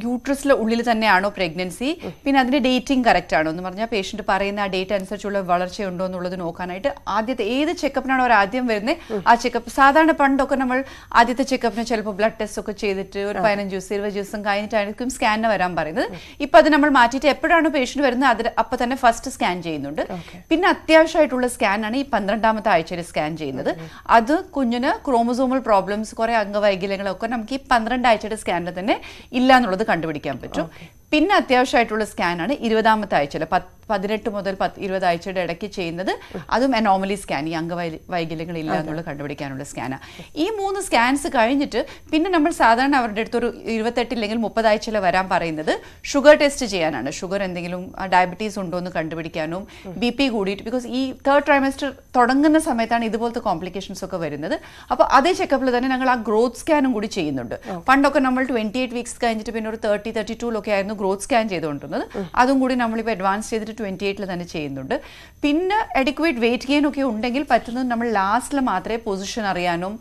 S2: യൂട്രസിലെ ഉള്ളിൽ തന്നെയാണോ പ്രഗ്നൻസി പിന്നെ അതിന്റെ ഡേറ്റിംഗ് കറക്റ്റ് ആണോ എന്ന് പറഞ്ഞാൽ പേഷ്യന്റ് പറയുന്ന ആ ഡേറ്റ് അനുസരിച്ചുള്ള വളർച്ചയുണ്ടോ എന്നുള്ളത് നോക്കാനായിട്ട് ആദ്യത്തെ ഏത് ചെക്കപ്പിനാണോ അവർ ആദ്യം വരുന്നത് ആ ചെക്കപ്പ് സാധാരണ പണ്ടൊക്കെ നമ്മൾ ആദ്യത്തെ ചെക്കപ്പിന് ചിലപ്പോൾ ബ്ലഡ് ടെസ്റ്റ് ഒക്കെ ചെയ്തിട്ട് ഒരു പതിനഞ്ച് ദിവസം ഇരുപത് ദിവസം കഴിഞ്ഞിട്ടായിരിക്കും സ്കാനിന് വരാൻ പറയുന്നത്. ഇപ്പൊ അത് നമ്മൾ മാറ്റിയിട്ട് എപ്പോഴാണ് പേഷ്യന്റ് വരുന്നത് അത് അപ്പൊ തന്നെ ഫസ്റ്റ് സ്കാൻ ചെയ്യുന്നുണ്ട്. പിന്നെ അത്യാവശ്യമായിട്ടുള്ള സ്കാൻ ആണ് ഈ പന്ത്രണ്ടാമത്തെ ആഴ്ചയിൽ സ്കാൻ ചെയ്യുന്നത്. അത് കുഞ്ഞിന് ക്രോമസോമൽ പ്രോബ്ലംസ് കുറെ അംഗവൈകല്യങ്ങളൊക്കെ നമുക്ക് ഈ പന്ത്രണ്ട് ആഴ്ചയുടെ സ്കാനിൽ തന്നെ ഇല്ല എന്നുള്ളത് കണ്ടുപിടിക്കാൻ പറ്റും. പിന്നെ അത്യാവശ്യമായിട്ടുള്ള സ്കാനാണ് ഇരുപതാമത്തെ ആഴ്ചയിൽ പതിനെട്ട് മുതൽ പത്ത് ഇരുപത് ആഴ്ചയുടെ ഇടയ്ക്ക് ചെയ്യുന്നത്. അതും അനോമലി സ്കാൻ ഈ അംഗവൈ വൈകല്യങ്ങൾ ഇല്ല എന്നുള്ള കണ്ടുപിടിക്കാനുള്ള സ്കാനാണ് ഈ മൂന്ന് സ്കാൻസ് കഴിഞ്ഞിട്ട് പിന്നെ നമ്മൾ സാധാരണ അവരുടെ അടുത്ത് ഒരു ഇരുപത്തെട്ട് ഇല്ലെങ്കിൽ മുപ്പതാഴ്ച ആഴ്ചയിൽ വരാൻ പറയുന്നത് ഷുഗർ ടെസ്റ്റ് ചെയ്യാനാണ്. ഷുഗർ എന്തെങ്കിലും ഡയബറ്റീസ് ഉണ്ടോ എന്ന് കണ്ടുപിടിക്കാനും ബി പി കൂടിയിട്ട് ബിക്കോസ് ഈ തേർഡ് ട്രൈമസ്റ്റർ തുടങ്ങുന്ന സമയത്താണ് ഇതുപോലത്തെ കോംപ്ലിക്കേഷൻസ് ഒക്കെ വരുന്നത്. അപ്പോൾ അതേ ചെക്കപ്പിൽ തന്നെ ഞങ്ങൾ ആ ഗ്രോത്ത് സ്കാനും കൂടി ചെയ്യുന്നുണ്ട്. പണ്ടൊക്കെ നമ്മൾ ട്വന്റി എയ്റ്റ് വീക്സ് കഴിഞ്ഞിട്ട് പിന്നെ ഒരു തേർട്ടി തേർട്ടി ടൂലൊക്കെ ആയിരുന്നു ഗ്രോത്ത് സ്കാൻ ചെയ്തുകൊണ്ടിരുന്നത്. അതും കൂടി നമ്മളിപ്പോൾ അഡ്വാൻസ് ചെയ്തിട്ട് ട്വന്റി എയ്റ്റിൽ തന്നെ ചെയ്യുന്നുണ്ട്. പിന്നെ അഡിക്വേറ്റ് വെയിറ്റ് ഗെയിൻ ഒക്കെ ഉണ്ടെങ്കിൽ പറ്റുന്നത് നമ്മൾ ലാസ്റ്റിൽ മാത്രമേ പൊസിഷൻ അറിയാനും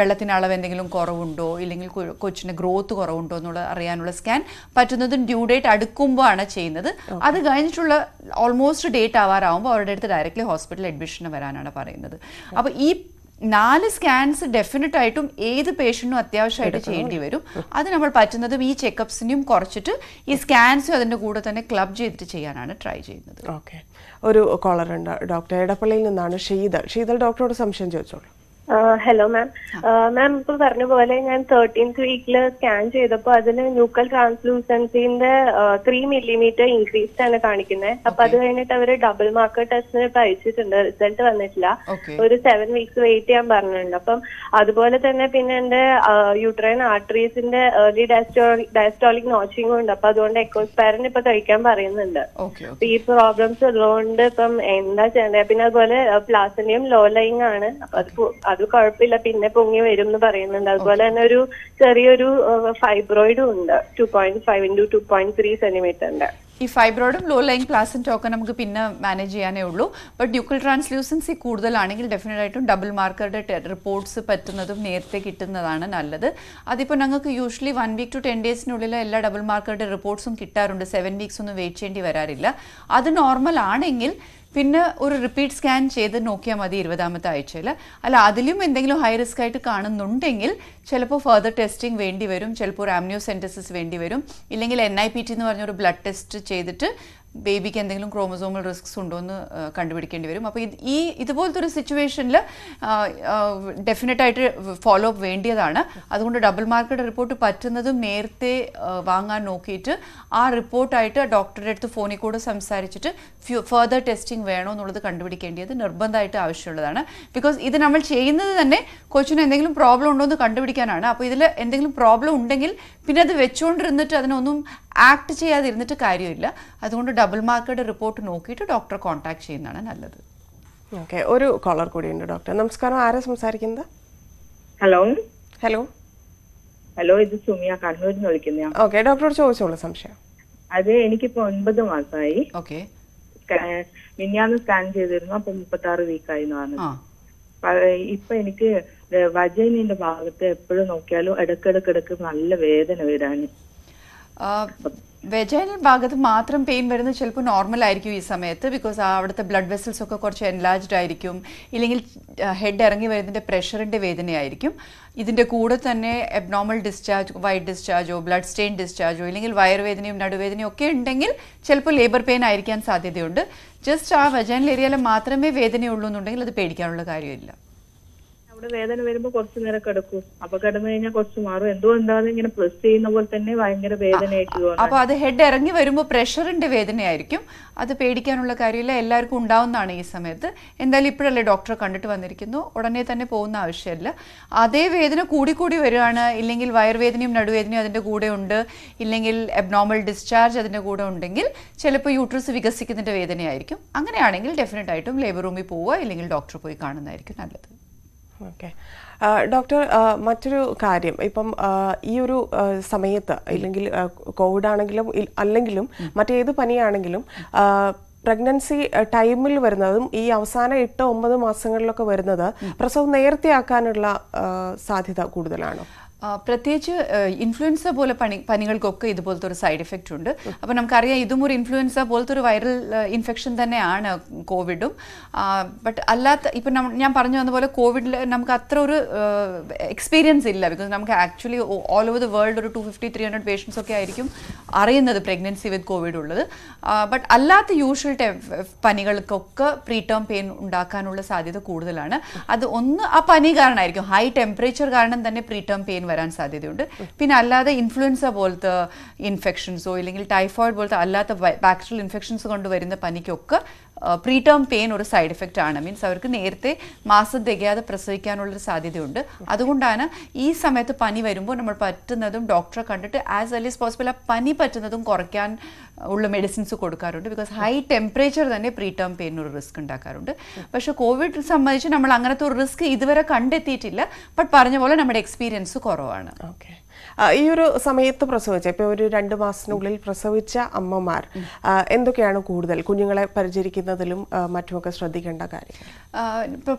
S2: വെള്ളത്തിന്റെ വെള്ളത്തിന് അളവ് എന്തെങ്കിലും കുറവുണ്ടോ ഇല്ലെങ്കിൽ കൊച്ചിന്റെ കൊച്ചിന് ഗ്രോത്ത് കുറവുണ്ടോ എന്നുള്ള അറിയാനുള്ള സ്കാൻ പറ്റുന്നതും ഡ്യൂ ഡേറ്റ് അടുക്കുമ്പോൾ ആണ് ചെയ്യുന്നത് അത് കഴിഞ്ഞിട്ടുള്ള ഓൾമോസ്റ്റ് ഡേറ്റ് ആവാറാവുമ്പോൾ അവരുടെ അടുത്ത് ഡയറക്റ്റ്ലി ഹോസ്പിറ്റൽ അഡ്മിഷന് വരാനാണ് പറയുന്നത്. അപ്പോൾ ഈ നാല് സ്കാൻസ് ഡെഫിനറ്റ് ആയിട്ടും ഏത് പേഷ്യന്റിനും അത്യാവശ്യമായിട്ട് ചെയ്യേണ്ടി വരും. അത് നമ്മൾ പറ്റുന്നതും ഈ ചെക്കപ്സിനെയും കുറച്ചിട്ട് ഈ സ്കാൻസും അതിന്റെ കൂടെ തന്നെ ക്ലബ് ചെയ്തിട്ട് ചെയ്യാനാണ് ട്രൈ ചെയ്യുന്നത്.
S1: ഓക്കെ ഒരു കോളർ ഉണ്ട്. ഡോക്ടർ എടപ്പള്ളിയിൽ നിന്നാണ് ഷീതൽ ഷീതൽ ഡോക്ടറോട് സംശയം ചോദിച്ചോളൂ.
S6: Hello ma'am. മാം ഇപ്പൊ പറഞ്ഞ പോലെ ഞാൻ തേർട്ടീൻത് വീക്കിൽ സ്കാൻ ചെയ്തപ്പോൾ അതിന് ന്യൂക്കൽ ട്രാൻസ്ലൂസൻസിന്റെ ത്രീ മില്ലിമീറ്റർ ഇൻക്രീസ്ഡ് ആണ് കാണിക്കുന്നത് അപ്പൊ അത് കഴിഞ്ഞിട്ട് അവർ ഡബിൾ മാർക്കർ ടെസ്റ്റിന് ഇപ്പൊ അയച്ചിട്ടുണ്ട് റിസൾട്ട് വന്നിട്ടില്ല. ഒരു സെവൻ വീക്സ് വെയിറ്റ് ചെയ്യാൻ പറഞ്ഞിട്ടുണ്ട്. അപ്പം അതുപോലെ തന്നെ പിന്നെ എന്റെ യൂട്രൈൻ ആർട്ടറീസിന്റെ ഏർലി ഡയസ്റ്റോളിക് നോച്ചിങ്ങും ഉണ്ട്. അപ്പൊ അതുകൊണ്ട് എക്കോസ്പയറിന് ഇപ്പൊ കഴിക്കാൻ പറയുന്നുണ്ട്. അപ്പൊ ഈ പ്രോബ്ലംസ് ഉള്ളതുകൊണ്ട് ഇപ്പം എന്താ ചെയ്യണ്ടേ പിന്നെ അതുപോലെ പ്ലാസിന്റെയും ലോ ലൈങ് ആണ്. അപ്പൊ അത് കുഴപ്പമില്ല. പിന്നെ പൊങ്ങി വരും എന്ന് പറയുന്നുണ്ട്. അതുപോലെ തന്നെ ഒരു ചെറിയൊരു ഫൈബ്രോയിഡും ഉണ്ട്. Two point five into two point three സെന്റിമീറ്ററിന്റെ
S2: ഈ ഫൈബ്രോയിഡും ലോ ലൈൻ പ്ലാസന്റും ഒക്കെ നമുക്ക് പിന്നെ മാനേജ് ചെയ്യാനേ ഉള്ളൂ. ബട്ട് ഡ്യൂക്കൽ ട്രാൻസ്ലൂസൻസി കൂടുതലാണെങ്കിൽ ഡെഫിനറ്റ് ആയിട്ടും ഡബിൾ മാർക്കറുടെ റിപ്പോർട്ട്സ് പറ്റുന്നതും നേരത്തെ കിട്ടുന്നതാണ് നല്ലത്. അതിപ്പോൾ ഞങ്ങൾക്ക് usually one week to ten ഡേയ്സിനുള്ളിൽ എല്ലാ ഡബിൾ മാർക്കറുടെ റിപ്പോർട്ട്സും കിട്ടാറുണ്ട്. സെവൻ വീക്സ് ഒന്നും വെയിറ്റ് ചെയ്യേണ്ടി വരാറില്ല. അത് നോർമൽ ആണെങ്കിൽ പിന്നെ ഒരു റിപ്പീറ്റ് സ്കാൻ ചെയ്ത് നോക്കിയാൽ മതി ഇരുപതാമത്തെ ആഴ്ചയിൽ. അല്ല അതിലും എന്തെങ്കിലും ഹൈ റിസ്ക് ആയിട്ട് കാണുന്നുണ്ടെങ്കിൽ ചിലപ്പോൾ ഫർദർ ടെസ്റ്റിംഗ് വേണ്ടി വരും. ചിലപ്പോൾ ഒരു ആംനിയോസെന്റസിസ് വേണ്ടി വരും. ഇല്ലെങ്കിൽ എൻ ഐ പി ടി എന്ന് പറഞ്ഞൊരു ബ്ലഡ് ടെസ്റ്റ് ചെയ്തിട്ട് ബേബിക്ക് എന്തെങ്കിലും ക്രോമസോമൽ റിസ്ക്സ് ഉണ്ടോ എന്ന് കണ്ടുപിടിക്കേണ്ടി വരും. അപ്പോൾ ഈ ഇതുപോലത്തെ ഒരു സിറ്റുവേഷനിൽ ഡെഫിനറ്റ് ആയിട്ട് ഫോളോ അപ്പ് വേണ്ടിയതാണ്. അതുകൊണ്ട് ഡബിൾ മാർക്കറ്റ് റിപ്പോർട്ട് പറ്റുന്നതും നേരത്തെ വാങ്ങാൻ നോക്കിയിട്ട് ആ റിപ്പോർട്ടായിട്ട് ഡോക്ടറുടെ അടുത്ത് ഫോണിൽ കൂടെ സംസാരിച്ചിട്ട് ഫർദർ ടെസ്റ്റിംഗ് വേണോ എന്നുള്ളത് കണ്ടുപിടിക്കേണ്ടത് നിർബന്ധമായിട്ട് ആവശ്യമുള്ളതാണ്. ബിക്കോസ് ഇത് നമ്മൾ ചെയ്യുന്നത് തന്നെ കൊച്ചിന് എന്തെങ്കിലും പ്രോബ്ലം ഉണ്ടോ എന്ന് കണ്ടുപിടിക്കാനാണ്. അപ്പോൾ ഇതിൽ എന്തെങ്കിലും പ്രോബ്ലം ഉണ്ടെങ്കിൽ പിന്നെ അത് വെച്ചുകൊണ്ടിരുന്നിട്ട് അതിനൊന്നും ആക്ട് ചെയ്യാതിരുന്നിട്ട് കാര്യമില്ല. അതുകൊണ്ട് ഡബിൾ മാർക്കഡ് റിപ്പോർട്ട് നോക്കിയിട്ട് ഡോക്ടറെ കോൺടാക്ട് ചെയ്യുന്നതാണ് നല്ലത്.
S1: ഓക്കെ ഒരു കോളർ കൂടി ഉണ്ട് ഡോക്ടർ നമസ്കാരം ആരാ സംസാരിക്കുന്നത്?
S7: ഹലോ
S1: ഹലോ
S7: ഹലോ ഇത് സുമിയ കണ്ണൂരിൽ നിന്ന് വിളിക്കുന്ന
S1: ഓക്കെ ഡോക്ടറോട് ചോദിച്ചോളൂ സംശയം.
S7: അത് എനിക്കിപ്പോ ഒൻപത് മാസമായി
S2: ഓക്കെ
S7: മിനിയാന്ന് സ്കാൻ ചെയ്തിരുന്നു അപ്പൊ മുപ്പത്തി ആറ് വീക്കായി എന്ന് പറഞ്ഞു ഇപ്പൊ എനിക്ക് വജൈനിന്റെ ഭാഗത്ത് എപ്പോഴും നോക്കിയാലും ഇടക്കിടക്കിടക്ക് നല്ല വേദന വരാന്.
S2: വെജൈനൽ ഭാഗത്ത് മാത്രം പെയിൻ വരുന്നത് ചിലപ്പോൾ നോർമൽ ആയിരിക്കും ഈ സമയത്ത് ബിക്കോസ് അവിടുത്തെ ബ്ലഡ് വെസൽസ് ഒക്കെ കുറച്ച് എൻലാർജ്ഡ് ആയിരിക്കും. ഇല്ലെങ്കിൽ ഹെഡ് ഇറങ്ങി വരുന്നതിന്റെ പ്രഷറിന്റെ വേദനയായിരിക്കും. ഇതിന്റെ കൂടെ തന്നെ എബ്നോമൽ ഡിസ്ചാർജ് വൈറ്റ് ഡിസ്ചാർജോ ബ്ലഡ് സ്റ്റെയിൻ ഡിസ്ചാർജോ ഇല്ലെങ്കിൽ വയറുവേദനയും നടുവേദനയും ഒക്കെ ഉണ്ടെങ്കിൽ ചിലപ്പോൾ ലേബർ പെയിൻ ആയിരിക്കാൻ സാധ്യതയുണ്ട്. ജസ്റ്റ് ആ വെജൈനൽ ഏരിയയിൽ മാത്രമേ വേദനയുള്ളൂ എന്നുണ്ടെങ്കിൽ അത് പേടിക്കാനുള്ള കാര്യമില്ല.
S7: അവിടെ വേദന വരുമ്പോ കുറച്ചു നേരം കിടക്കും അപ്പൊ കിടന്നു കഴിഞ്ഞാൽ കുറച്ച് മാറും. എന്തോ എന്താന്ന് ഇങ്ങനെ പ്രസ് ചെയ്യുന്ന പോലെ തന്നെ ഭയങ്കര വേദനയായിട്ട് തോന്നുന്നു
S2: അപ്പോൾ അത് ഹെഡ് ഇറങ്ങി വരുമ്പോൾ പ്രഷറിന്റെ വേദനയായിരിക്കും. അത് പേടിക്കാനുള്ള കാര്യമില്ല. എല്ലാവർക്കും ഉണ്ടാവുന്നതാണ് ഈ സമയത്ത്. എന്തായാലും ഇപ്പോഴല്ലേ ഡോക്ടറെ കണ്ടിട്ട് വന്നിരിക്കുന്നു. ഉടനെ തന്നെ പോകുന്ന ആവശ്യമില്ല. അതേ വേദന കൂടി കൂടി വരികയാണ്. ഇല്ലെങ്കിൽ വയർവേദനയും നടുവേദനയും അതിന്റെ കൂടെ ഉണ്ട്. ഇല്ലെങ്കിൽ അബ്നോർമൽ ഡിസ്ചാർജ് അതിന്റെ കൂടെ ഉണ്ടെങ്കിൽ ചിലപ്പോൾ യൂട്രസ് വികസിക്കുന്നതിന്റെ വേദനയായിരിക്കും. അങ്ങനെയാണെങ്കിൽ ഡെഫിനറ്റ് ആയിട്ടും ലേബർ റൂമിൽ പോവുക. ഇല്ലെങ്കിൽ ഡോക്ടറെ പോയി കാണുന്നതായിരിക്കും നല്ലത്.
S1: ഓക്കെ ഡോക്ടർ മറ്റൊരു കാര്യം. ഇപ്പം ഈ ഒരു സമയത്ത് ഇല്ലെങ്കിൽ കോവിഡ് ആണെങ്കിലും അല്ലെങ്കിലും മറ്റേത് പനിയാണെങ്കിലും പ്രഗ്നൻസി ടൈമിൽ വരുന്നതും ഈ അവസാന എട്ട് ഒമ്പത് മാസങ്ങളിലൊക്കെ വരുന്നത് പ്രസവം നേരത്തെ ആക്കാനുള്ള സാധ്യത കൂടുതലാണോ?
S2: പ്രത്യേകിച്ച് ഇൻഫ്ലുവൻസ പോലെ പണി പനികൾക്കൊക്കെ ഇതുപോലത്തെ ഒരു സൈഡ് എഫക്റ്റ് ഉണ്ട്. അപ്പോൾ നമുക്കറിയാം ഇതും ഒരു ഇൻഫ്ലുവൻസ പോലത്തെ ഒരു വൈറൽ ഇൻഫെക്ഷൻ തന്നെയാണ് കോവിഡും. ബട്ട് അല്ലാത്ത ഇപ്പം ഞാൻ പറഞ്ഞു വന്ന പോലെ കോവിഡിൽ നമുക്ക് അത്ര ഒരു എക്സ്പീരിയൻസ് ഇല്ല. ബിക്കോസ് നമുക്ക് actually all over the world ഒരു two fifty three hundred patients ഒക്കെ ആയിരിക്കും അറിയുന്നത് പ്രഗ്നൻസി വിത്ത് കോവിഡ് ഉള്ളത്. ബട്ട് അല്ലാത്ത യൂഷ്വൽ പനികൾക്കൊക്കെ പ്രീ ടേം പെയിൻ ഉണ്ടാക്കാനുള്ള സാധ്യത കൂടുതലാണ്. അത് ഒന്ന് ആ പനി കാരണമായിരിക്കും ഹൈ ടെമ്പറേച്ചർ കാരണം തന്നെ പ്രീ ടേം പെയിൻ വരാൻ സാധ്യതയുണ്ട്. പിന്നെ അല്ലാതെ ഇൻഫ്ലുവൻസ പോലത്തെ ഇൻഫെക്ഷൻസോ ഇല്ലെങ്കിൽ ടൈഫോയിഡ് പോലത്തെ അല്ലാത്ത ബാക്ടീരിയൽ ഇൻഫെക്ഷൻസ് കൊണ്ട് വരുന്ന പനിക്കൊക്കെ പ്രീ ടേം പെയിൻ ഒരു സൈഡ് എഫക്റ്റ് ആണ്. മീൻസ് അവർക്ക് നേരത്തെ മാസം തികയാതെ പ്രസവിക്കാനുള്ളൊരു സാധ്യതയുണ്ട്. അതുകൊണ്ടാണ് ഈ സമയത്ത് പനി വരുമ്പോൾ നമ്മൾ പറ്റുന്നതും ഡോക്ടറെ കണ്ടിട്ട് ആസ് വെൽ ഈസ് പോസിബിൾ ആ പനി പറ്റുന്നതും കുറയ്ക്കാൻ ഉള്ള മെഡിസിൻസ് കൊടുക്കാറുണ്ട്. ബിക്കോസ് ഹൈ ടെമ്പറേച്ചർ തന്നെ പ്രീ ടേം പെയിൻ ഒരു റിസ്ക് ഉണ്ടാക്കാറുണ്ട്. പക്ഷേ കോവിഡ് സംബന്ധിച്ച് നമ്മൾ അങ്ങനത്തെ ഒരു റിസ്ക് ഇതുവരെ കണ്ടെത്തിയിട്ടില്ല. ബട്ട് പറഞ്ഞ പോലെ നമ്മുടെ എക്സ്പീരിയൻസ് കുറവാണ്.
S1: ഓക്കെ ഈ ഒരു സമയത്ത് പ്രസവിച്ച ഇപ്പൊ ഒരു രണ്ട് മാസത്തിനുള്ളിൽ പ്രസവിച്ച അമ്മമാർ എന്തൊക്കെയാണ് കൂടുതൽ? കുഞ്ഞുങ്ങളെ പരിചരിക്കുന്നതിലും മറ്റുമൊക്കെ ശ്രദ്ധിക്കേണ്ട
S2: കാര്യം?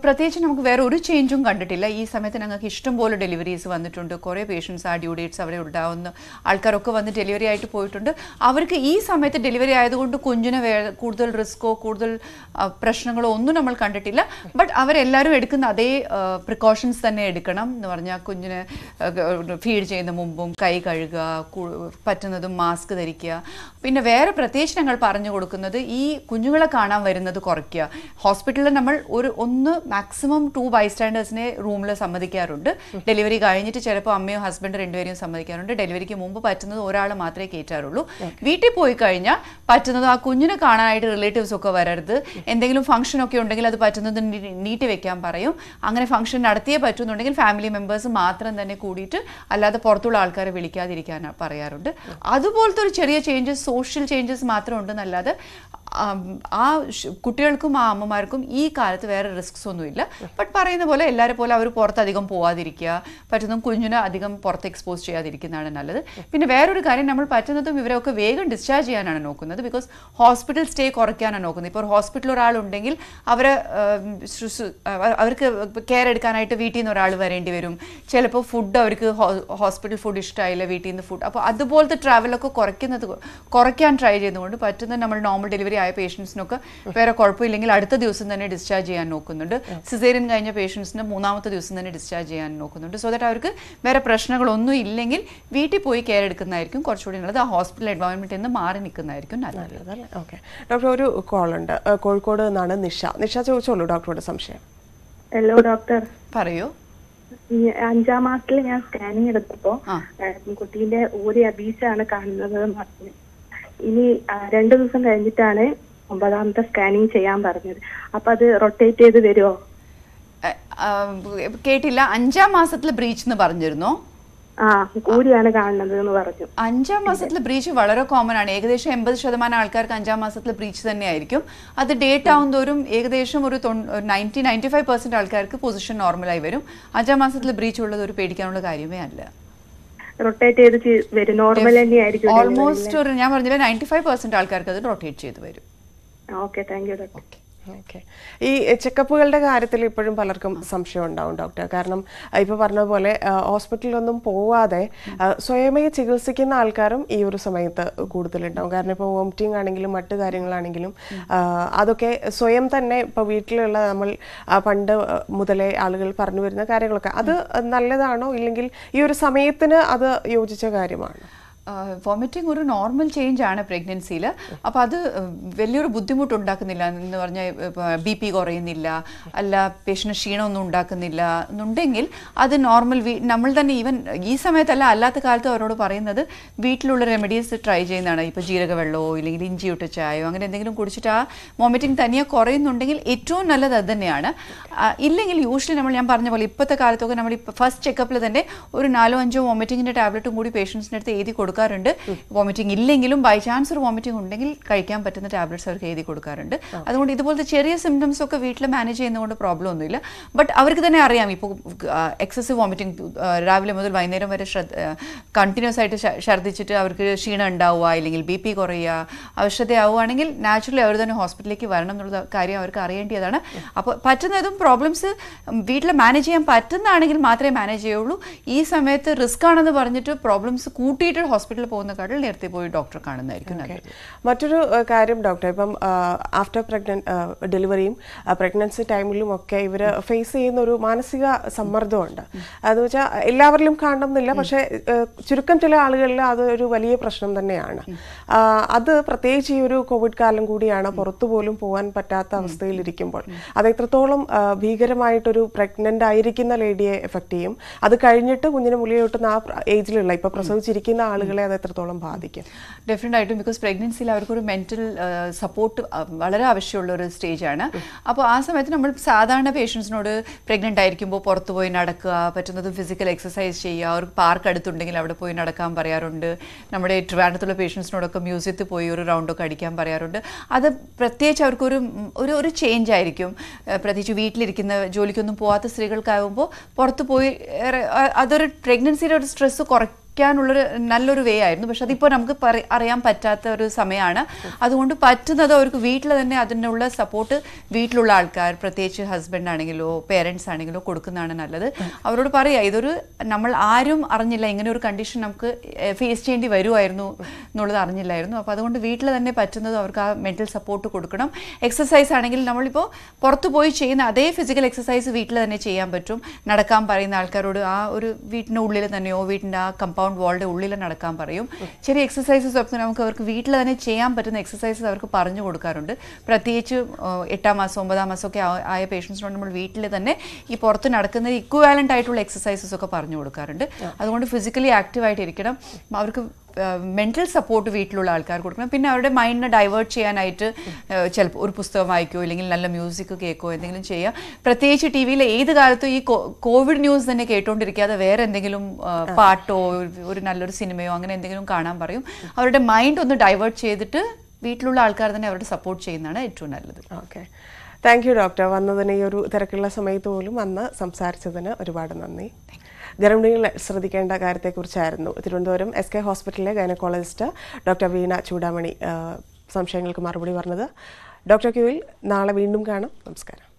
S2: പ്രത്യേകിച്ച് നമുക്ക് വേറെ ഒരു ചേഞ്ചും കണ്ടിട്ടില്ല. ഈ സമയത്ത് ഞങ്ങൾക്ക് ഇഷ്ടംപോലെ ഡെലിവറീസ് വന്നിട്ടുണ്ട്. കുറേ പേഷ്യൻസ് ആ ഡ്യൂ ഡേറ്റ്സ് അവിടെ ഉണ്ടാവുന്ന ആൾക്കാരൊക്കെ വന്ന് ഡെലിവറി ആയിട്ട് പോയിട്ടുണ്ട്. അവർക്ക് ഈ സമയത്ത് ഡെലിവറി ആയതുകൊണ്ട് കുഞ്ഞിന് കൂടുതൽ റിസ്ക്കോ കൂടുതൽ പ്രശ്നങ്ങളോ ഒന്നും നമ്മൾ കണ്ടിട്ടില്ല. ബട്ട് അവരെല്ലാവരും എടുക്കുന്ന അതേ പ്രിക്കോഷൻസ് തന്നെ എടുക്കണം എന്ന് പറഞ്ഞാൽ കുഞ്ഞിനെ ഫീഡ് ചെയ്യുന്ന മുമ്പും കൈ കഴുകുക പറ്റുന്നതും മാസ്ക് ധരിക്കുക. പിന്നെ വേറെ പ്രത്യേകിച്ച് ഞങ്ങൾ പറഞ്ഞു കൊടുക്കുന്നത് ഈ കുഞ്ഞുങ്ങളെ കാണാൻ വരുന്നത് കുറയ്ക്കുക. ഹോസ്പിറ്റലിൽ നമ്മൾ ഒരു ഒന്ന് മാക്സിമം ടു ബൈസ്റ്റാൻഡേഴ്സിനെ റൂമിൽ സമ്മതിക്കാറുണ്ട്. ഡെലിവറി കഴിഞ്ഞിട്ട് ചിലപ്പോൾ അമ്മയോ ഹസ്ബൻഡ് രണ്ടുപേരെയും സമ്മതിക്കാറുണ്ട്. ഡെലിവറിക്ക് മുമ്പ് പറ്റുന്നത് ഒരാൾ മാത്രമേ കയറ്റാറുള്ളൂ വീട്ടിൽ പോയി കഴിഞ്ഞാൽ പറ്റുന്നത് ആ കുഞ്ഞിനെ കാണാനായിട്ട് റിലേറ്റീവ്സ് ഒക്കെ വരരുത്. എന്തെങ്കിലും ഫംഗ്ഷൻ ഒക്കെ ഉണ്ടെങ്കിൽ അത് പറ്റുന്നത് നീട്ടി വെക്കാൻ പറയും. അങ്ങനെ ഫംഗ്ഷൻ നടത്തിയേ പറ്റുന്നുണ്ടെങ്കിൽ ഫാമിലി മെമ്പേഴ്സ് മാത്രം തന്നെ കൂടിയിട്ട് അല്ലാതെ പുറത്തുള്ള ആൾക്കാരെ വിളിക്കാതിരിക്കാൻ പറയാറുണ്ട്. അതുപോലത്തെ ഒരു ചെറിയ ചേഞ്ചസ് സോഷ്യൽ ചേഞ്ചസ് മാത്രം ഉണ്ടെന്നല്ലാതെ ആം, കുട്ടികൾക്കും ആ അമ്മമാർക്കും ഈ കാലത്ത് വേറെ റിസ്ക്സ് ഒന്നുമില്ല. ബട്ട് പറയുന്ന പോലെ എല്ലാവരെ പോലെ അവർ പുറത്ത് അധികം പോവാതിരിക്കുക പറ്റുന്നതും കുഞ്ഞിനെ അധികം പുറത്ത് എക്സ്പോസ് ചെയ്യാതിരിക്കുന്നതാണ് നല്ലത്. പിന്നെ വേറൊരു കാര്യം നമ്മൾ പറ്റുന്നതും ഇവരൊക്കെ വേഗം ഡിസ്ചാർജ് ചെയ്യാനാണ് നോക്കുന്നത്. ബിക്കോസ് ഹോസ്പിറ്റൽ സ്റ്റേ കുറയ്ക്കാനാണ് നോക്കുന്നത്. ഇപ്പോൾ ഹോസ്പിറ്റലിൽ ഒരാളുണ്ടെങ്കിൽ അവരെ അവർക്ക് കെയർ എടുക്കാനായിട്ട് വീട്ടിൽ നിന്ന് ഒരാൾ വരേണ്ടി വരും. ചിലപ്പോൾ ഫുഡ് അവർക്ക് ഹോസ്പിറ്റൽ ഫുഡ് ഇഷ്ടമായില്ല വീട്ടിൽ നിന്ന് ഫുഡ് അപ്പോൾ അതുപോലത്തെ ട്രാവലൊക്കെ കുറയ്ക്കുന്നത് കുറയ്ക്കാൻ ട്രൈ ചെയ്തുകൊണ്ട് പറ്റുന്ന നമ്മൾ നോർമൽ ഡെലിവറി ആയ പേഷ്യൻസിനൊക്കെ വേറെ കുഴപ്പമില്ലെങ്കിൽ അടുത്ത ദിവസം തന്നെ ഡിസ്ചാർജ് ചെയ്യാൻ നോക്കുന്നുണ്ട്. സിസേറിയൻ കഴിഞ്ഞ പേഷ്യൻസിന് മൂന്നാമത്തെ ദിവസം തന്നെ ഡിസ്ചാർജ് ചെയ്യാൻ നോക്കുന്നുണ്ട്. സോ ദാറ്റ് അവർക്ക് വേറെ പ്രശ്നങ്ങളൊന്നും ഇല്ലെങ്കിൽ വീട്ടിൽ പോയി കെയർ എടുക്കുന്നതായിരിക്കും. കുറച്ചുകൂടി നല്ലത്. ആ ഹോസ്പിറ്റൽ എൻവയോൺമെന്റിൽ നിന്ന് മാറി നിൽക്കുന്നതായിരിക്കും നല്ലത്.
S1: ഓക്കെ ഡോക്ടർ ഒരു കോൾ ഉണ്ട്. കോഴിക്കോട് നിന്നാണ് നിഷ. നിഷ ചോദിച്ചോളൂ ഡോക്ടറുടെ സംശയം.
S3: ഹലോ ഡോക്ടർ
S2: പറയൂ.
S3: അഞ്ചാം മാസത്തിൽ ഞാൻ സ്കാനിങ് എടുത്തപ്പോ കുട്ടീന്റെ ഊരി അബീസാണ് കാണുന്നത് ഇനി രണ്ടു ദിവസം കഴിഞ്ഞിട്ടാണ് ഒമ്പതാമത്തെ സ്കാനിങ് ചെയ്യാൻ പറഞ്ഞത്. അപ്പൊ അത് റൊട്ടേറ്റ് ചെയ്ത് വരുമോ
S2: കേട്ടില്ല. അഞ്ചാം മാസത്തിൽ ബ്രീച്ച് എന്ന് പറഞ്ഞിരുന്നോ?
S3: കാണുന്നത് എന്ന് പറഞ്ഞു.
S2: അഞ്ചാം മാസത്തിൽ ബ്രീച്ച് വളരെ കോമൺ ആണ്. ഏകദേശം എൺപത് ശതമാനം ആൾക്കാർക്ക് അഞ്ചാം മാസത്തിൽ ബ്രീച്ച് തന്നെ ആയിരിക്കും അത് ഡേറ്റ് ആവുന്തോറും ഏകദേശം ഒരു നയന്റി നയന്റി ഫൈവ് പെർസെന്റ് ആൾക്കാർക്ക് പൊസിഷൻ നോർമലായി വരും. അഞ്ചാം മാസത്തിൽ ബ്രീച്ച് ഉള്ളത് ഒരു പേടിക്കാനുള്ള കാര്യമേ അല്ല.
S3: റൊട്ടേറ്റ് ചെയ്ത് വരും. നോർമൽ തന്നെയായിരിക്കും
S2: ഓൾമോസ്റ്റ് ഒരു ഞാൻ പറഞ്ഞില്ല നയന്റി ഫൈവ് പെർസെന്റ് ആൾക്കാർക്ക് അത് റൊട്ടേറ്റ് ചെയ്ത് വരും.
S3: Okay thank you doctor
S1: okay ഈ ചെക്കപ്പുകളുടെ കാര്യത്തിൽ ഇപ്പോഴും പലർക്കും സംശയം ഉണ്ടാവും ഡോക്ടർ കാരണം ഇപ്പോൾ ഇപ്പൊ പറഞ്ഞ പോലെ ഹോസ്പിറ്റലിലൊന്നും പോവാതെ സ്വയമേ ചികിത്സിക്കുന്ന ആൾക്കാരും ഈ ഒരു സമയത്ത് കൂടുതലുണ്ടാവും. കാരണം ഇപ്പോൾ വോമിറ്റിംഗ് ആണെങ്കിലും മറ്റു കാര്യങ്ങളാണെങ്കിലും അതൊക്കെ സ്വയം തന്നെ ഇപ്പോൾ വീട്ടിലുള്ള നമ്മൾ പണ്ട് മുതലേ ആളുകൾ പറഞ്ഞു വരുന്ന കാര്യങ്ങളൊക്കെ. അത് നല്ലതാണോ? ഇല്ലെങ്കിൽ ഈ ഒരു സമയത്തിന് അത് യോജിച്ച കാര്യമാണ്?
S2: വോമിറ്റിംഗ് ഒരു നോർമൽ ചേഞ്ച് ആണ് പ്രഗ്നൻസിയിൽ അപ്പോൾ അത് വലിയൊരു ബുദ്ധിമുട്ട് ഉണ്ടാക്കുന്നില്ല എന്ന് പറഞ്ഞാൽ ബി പി കുറയുന്നില്ല അല്ല പേഷ്യന് ക്ഷീണമൊന്നും ഉണ്ടാക്കുന്നില്ല എന്നുണ്ടെങ്കിൽ അത് നോർമൽ നമ്മൾ തന്നെ ഈവൻ ഈ സമയത്തല്ല അല്ലാത്ത കാലത്ത് അവരോട് പറയുന്നത് വീട്ടിലുള്ള റെമഡീസ് ട്രൈ ചെയ്യുന്നതാണ്. ഇപ്പോൾ ജീരകവെള്ളമോ ഇല്ലെങ്കിൽ ഇഞ്ചി ഇട്ട ചായയോ അങ്ങനെ എന്തെങ്കിലും കുടിച്ചിട്ട് ആ വോമിറ്റിംഗ് തനിയെ കുറയുന്നുണ്ടെങ്കിൽ ഏറ്റവും നല്ലത് അത് തന്നെയാണ്. ഇല്ലെങ്കിൽ യൂഷ്വലി നമ്മൾ ഞാൻ പറഞ്ഞ പോലെ ഇപ്പോഴത്തെ കാലത്തൊക്കെ നമ്മൾ ഫസ്റ്റ് ചെക്കപ്പിൽ തന്നെ ഒരു നാലോ അഞ്ചോ വോമിറ്റിങ്ങിന്റെ ടാബ്ലറ്റും കൂടി പേഷ്യൻസിന്റെ അടുത്ത് എഴുതി കൊടുക്കാറുണ്ട്. വോമിറ്റിംഗ് ഇല്ലെങ്കിലും ബൈ ചാൻസ് ഒരു വോമിറ്റിംഗ് ഉണ്ടെങ്കിൽ കഴിക്കാൻ പറ്റുന്ന ടാബ്ലറ്റ്സ് അവർക്ക് എഴുതി കൊടുക്കാറുണ്ട്. അതുകൊണ്ട് ഇതുപോലത്തെ ചെറിയ സിംറ്റംസ് ഒക്കെ വീട്ടിൽ മാനേജ് ചെയ്യുന്നതുകൊണ്ട് പ്രോബ്ലം ഒന്നുമില്ല. ബട്ട് അവർക്ക് തന്നെ അറിയാം. ഇപ്പോൾ എക്സസീവ് വോമിറ്റിംഗ് രാവിലെ മുതൽ വൈകുന്നേരം വരെ കണ്ടിന്യൂസ് ആയിട്ട് ഛർദ്ദിച്ചിട്ട് അവർക്ക് ക്ഷീണം ഉണ്ടാവുക അല്ലെങ്കിൽ ബി പി കുറയുക അവശതയാവുകയാണെങ്കിൽ നാച്ചുറലി അവർ തന്നെ ഹോസ്പിറ്റലിലേക്ക് വരണം എന്നുള്ള കാര്യം അവർക്ക് അറിയേണ്ടതാണ്. അപ്പോൾ പറ്റുന്നതും പ്രോബ്ലംസ് വീട്ടിൽ മാനേജ് ചെയ്യാൻ പറ്റുന്നതാണെങ്കിൽ മാത്രമേ മാനേജ് ചെയ്യുള്ളൂ. ഈ സമയത്ത് റിസ്ക് ആണെന്ന് പറഞ്ഞിട്ട് പ്രോബ്ലംസ് കൂട്ടിയിട്ട് ഹോസ്പിറ്റലിൽ പോകുന്ന കാര്യം നേരത്തെ പോയി ഡോക്ടറെ കാണുന്നതായിരിക്കും നല്ലത്.
S1: മറ്റൊരു കാര്യം ഡോക്ടർ ഇപ്പം ആഫ്റ്റർ പ്രഗ്നൻ ഡെലിവറിയും പ്രഗ്നൻസി ടൈമിലും ഒക്കെ ഇവർ ഫേസ് ചെയ്യുന്ന ഒരു മാനസിക സമ്മർദ്ദമുണ്ട്. അതെന്ന് വെച്ചാൽ എല്ലാവരിലും കാണണമെന്നില്ല പക്ഷേ ചുരുക്കം ചില ആളുകളിൽ അത് ഒരു വലിയ പ്രശ്നം തന്നെയാണ്. അത് പ്രത്യേകിച്ച് ഈ ഒരു കോവിഡ് കാലം കൂടിയാണ് പുറത്തു പോലും പോകാൻ പറ്റാത്ത അവസ്ഥയിലിരിക്കുമ്പോൾ അത് എത്രത്തോളം ഭീകരമായിട്ടൊരു പ്രഗ്നന്റ് ആയിരിക്കുന്ന ലേഡിയെ എഫക്ട് ചെയ്യും. അത് കഴിഞ്ഞിട്ട് കുഞ്ഞിനെ മുലയൂട്ടുന്ന ആ ഏജിലുള്ള ഇപ്പൊ പ്രസവിച്ചിരിക്കുന്ന ആളുകളെ അത് എത്രത്തോളം ബാധിക്കും?
S2: ഡെഫിനറ്റ് ആയിട്ടും ബിക്കോസ് പ്രഗ്നൻസിയിൽ അവർക്കൊരു മെന്റൽ സപ്പോർട്ട് വളരെ ആവശ്യമുള്ള ഒരു സ്റ്റേജാണ് അപ്പോൾ ആ സമയത്ത് നമ്മൾ സാധാരണ പേഷ്യൻസിനോട് പ്രഗ്നന്റ് ആയിരിക്കുമ്പോൾ പുറത്ത് പോയി നടക്കുക പറ്റുന്നത് ഫിസിക്കൽ എക്സസൈസ് ചെയ്യുക അവർക്ക് പാർക്ക് അടുത്തുണ്ടെങ്കിൽ അവിടെ പോയി നടക്കാൻ പറയാറുണ്ട്. നമ്മുടെ ട്രിവാൻഡത്തുള്ള പേഷ്യൻസിനോടൊക്കെ മ്യൂസിയത്തിൽ പോയി ഒരു റൗണ്ടൊക്കെ അടിക്കാൻ പറയാറുണ്ട്. അത് പ്രത്യേകിച്ച് അവർക്കൊരു ഒരു ഒരു ചേഞ്ച് ആയിരിക്കും. പ്രത്യേകിച്ച് വീട്ടിലിരിക്കുന്ന ജോലിക്കൊന്നും പോകാത്ത സ്ത്രീകൾക്കാകുമ്പോൾ പുറത്ത് പോയി അതൊരു പ്രഗ്നൻസിയുടെ ഒരു സ്ട്രെസ് കുറയ്ക്കാനുള്ളൊരു നല്ലൊരു വേ ആയിരുന്നു. പക്ഷെ അതിപ്പോൾ നമുക്ക് അറിയാൻ പറ്റാത്ത ഒരു സമയമാണ് അതുകൊണ്ട് പറ്റുന്നത് അവർക്ക് വീട്ടിൽ തന്നെ അതിനുള്ള സപ്പോർട്ട് വീട്ടിലുള്ള ആൾക്കാർ പ്രത്യേകിച്ച് ഹസ്ബൻഡ് ആണെങ്കിലോ പേരൻസ് ആണെങ്കിലോ കൊടുക്കുന്നതാണ് നല്ലത്. അവരോട് പറയുക ഇതൊരു നമ്മൾ ആരും അറിഞ്ഞില്ല. ഇങ്ങനെ ഒരു കണ്ടീഷൻ നമുക്ക് ഫേസ് ചെയ്യേണ്ടി വരുമായിരുന്നു എന്നുള്ളത് അറിഞ്ഞില്ലായിരുന്നു. അപ്പോൾ അതുകൊണ്ട് വീട്ടിൽ തന്നെ പറ്റുന്നത് അവർക്ക് ആ മെന്റൽ സപ്പോർട്ട് കൊടുക്കണം. എക്സസൈസ് ആണെങ്കിൽ നമ്മളിപ്പോൾ പുറത്തു പോയി ചെയ്യുന്ന അതേ ഫിസിക്കൽ എക്സസൈസ് വീട്ടിൽ തന്നെ ചെയ്യാൻ പറ്റും. നടക്കാൻ പറയുന്ന ആൾക്കാരോട് ആ ഒരു വീട്ടിന്റെ ഉള്ളിൽ തന്നെയോ വീട്ടിന്റെ ആ കമ്പൗണ്ട് വാളിന്റെ ഉള്ളിൽ നടക്കാൻ പറയും. ചെറിയ എക്സസൈസസ് ഒക്കെ നമുക്ക് അവർക്ക് വീട്ടിൽ തന്നെ ചെയ്യാൻ പറ്റുന്ന എക്സസൈസസ് അവർക്ക് പറഞ്ഞു കൊടുക്കാറുണ്ട്. പ്രത്യേകിച്ച് എട്ടാം മാസം ഒമ്പതാം മാസം ഒക്കെ ആയ പേഷ്യൻസിനോട് നമ്മൾ വീട്ടിൽ തന്നെ ഈ പുറത്ത് നടക്കുന്ന ഇക്വാലന്റ് ആയിട്ടുള്ള എക്സസൈസസ് ഒക്കെ പറഞ്ഞു കൊടുക്കാറുണ്ട്. അതുകൊണ്ട് ഫിസിക്കലി ആക്റ്റീവായിട്ട് ഇരിക്കണം അവർക്ക് മെന്റൽ സപ്പോർട്ട് വീട്ടിലുള്ള ആൾക്കാർ കൊടുക്കണം. പിന്നെ അവരുടെ മൈൻഡിനെ ഡൈവേർട്ട് ചെയ്യാനായിട്ട് ചിലപ്പോൾ ഒരു പുസ്തകം വായിക്കുകയോ അല്ലെങ്കിൽ നല്ല മ്യൂസിക് കേൾക്കുകയോ എന്തെങ്കിലും ചെയ്യുക പ്രത്യേകിച്ച് ടി വിയിൽ ഏത് കാലത്തും ഈ കോവിഡ് ന്യൂസ് തന്നെ കേട്ടുകൊണ്ടിരിക്കാതെ വേറെ എന്തെങ്കിലും പാട്ടോ ഒരു- നല്ലൊരു സിനിമയോ അങ്ങനെ എന്തെങ്കിലും കാണാൻ പറയും. അവരുടെ മൈൻഡ് ഒന്ന് ഡൈവേർട്ട് ചെയ്തിട്ട് വീട്ടിലുള്ള ആൾക്കാർ തന്നെ അവരുടെ സപ്പോർട്ട് ചെയ്യുന്നതാണ് ഏറ്റവും നല്ലത്.
S1: ഓക്കെ. താങ്ക് യു ഡോക്ടർ വന്നതിന് ഈ ഒരു തിരക്കുള്ള സമയത്ത് പോലും വന്ന് സംസാരിച്ചതിന് ഒരുപാട് നന്ദി. ഗർഭിണികൾ ശ്രദ്ധിക്കേണ്ട കാര്യത്തെക്കുറിച്ചായിരുന്നു. തിരുവനന്തപുരം എസ് കെ ഹോസ്പിറ്റലിലെ ഗൈനക്കോളജിസ്റ്റ് ഡോക്ടർ വീണ ചൂടാമണി സംശയങ്ങൾക്ക് മറുപടി പറഞ്ഞത്. ഡോക്ടർ ക്യൂവിൽ നാളെ വീണ്ടും കാണാം. നമസ്കാരം.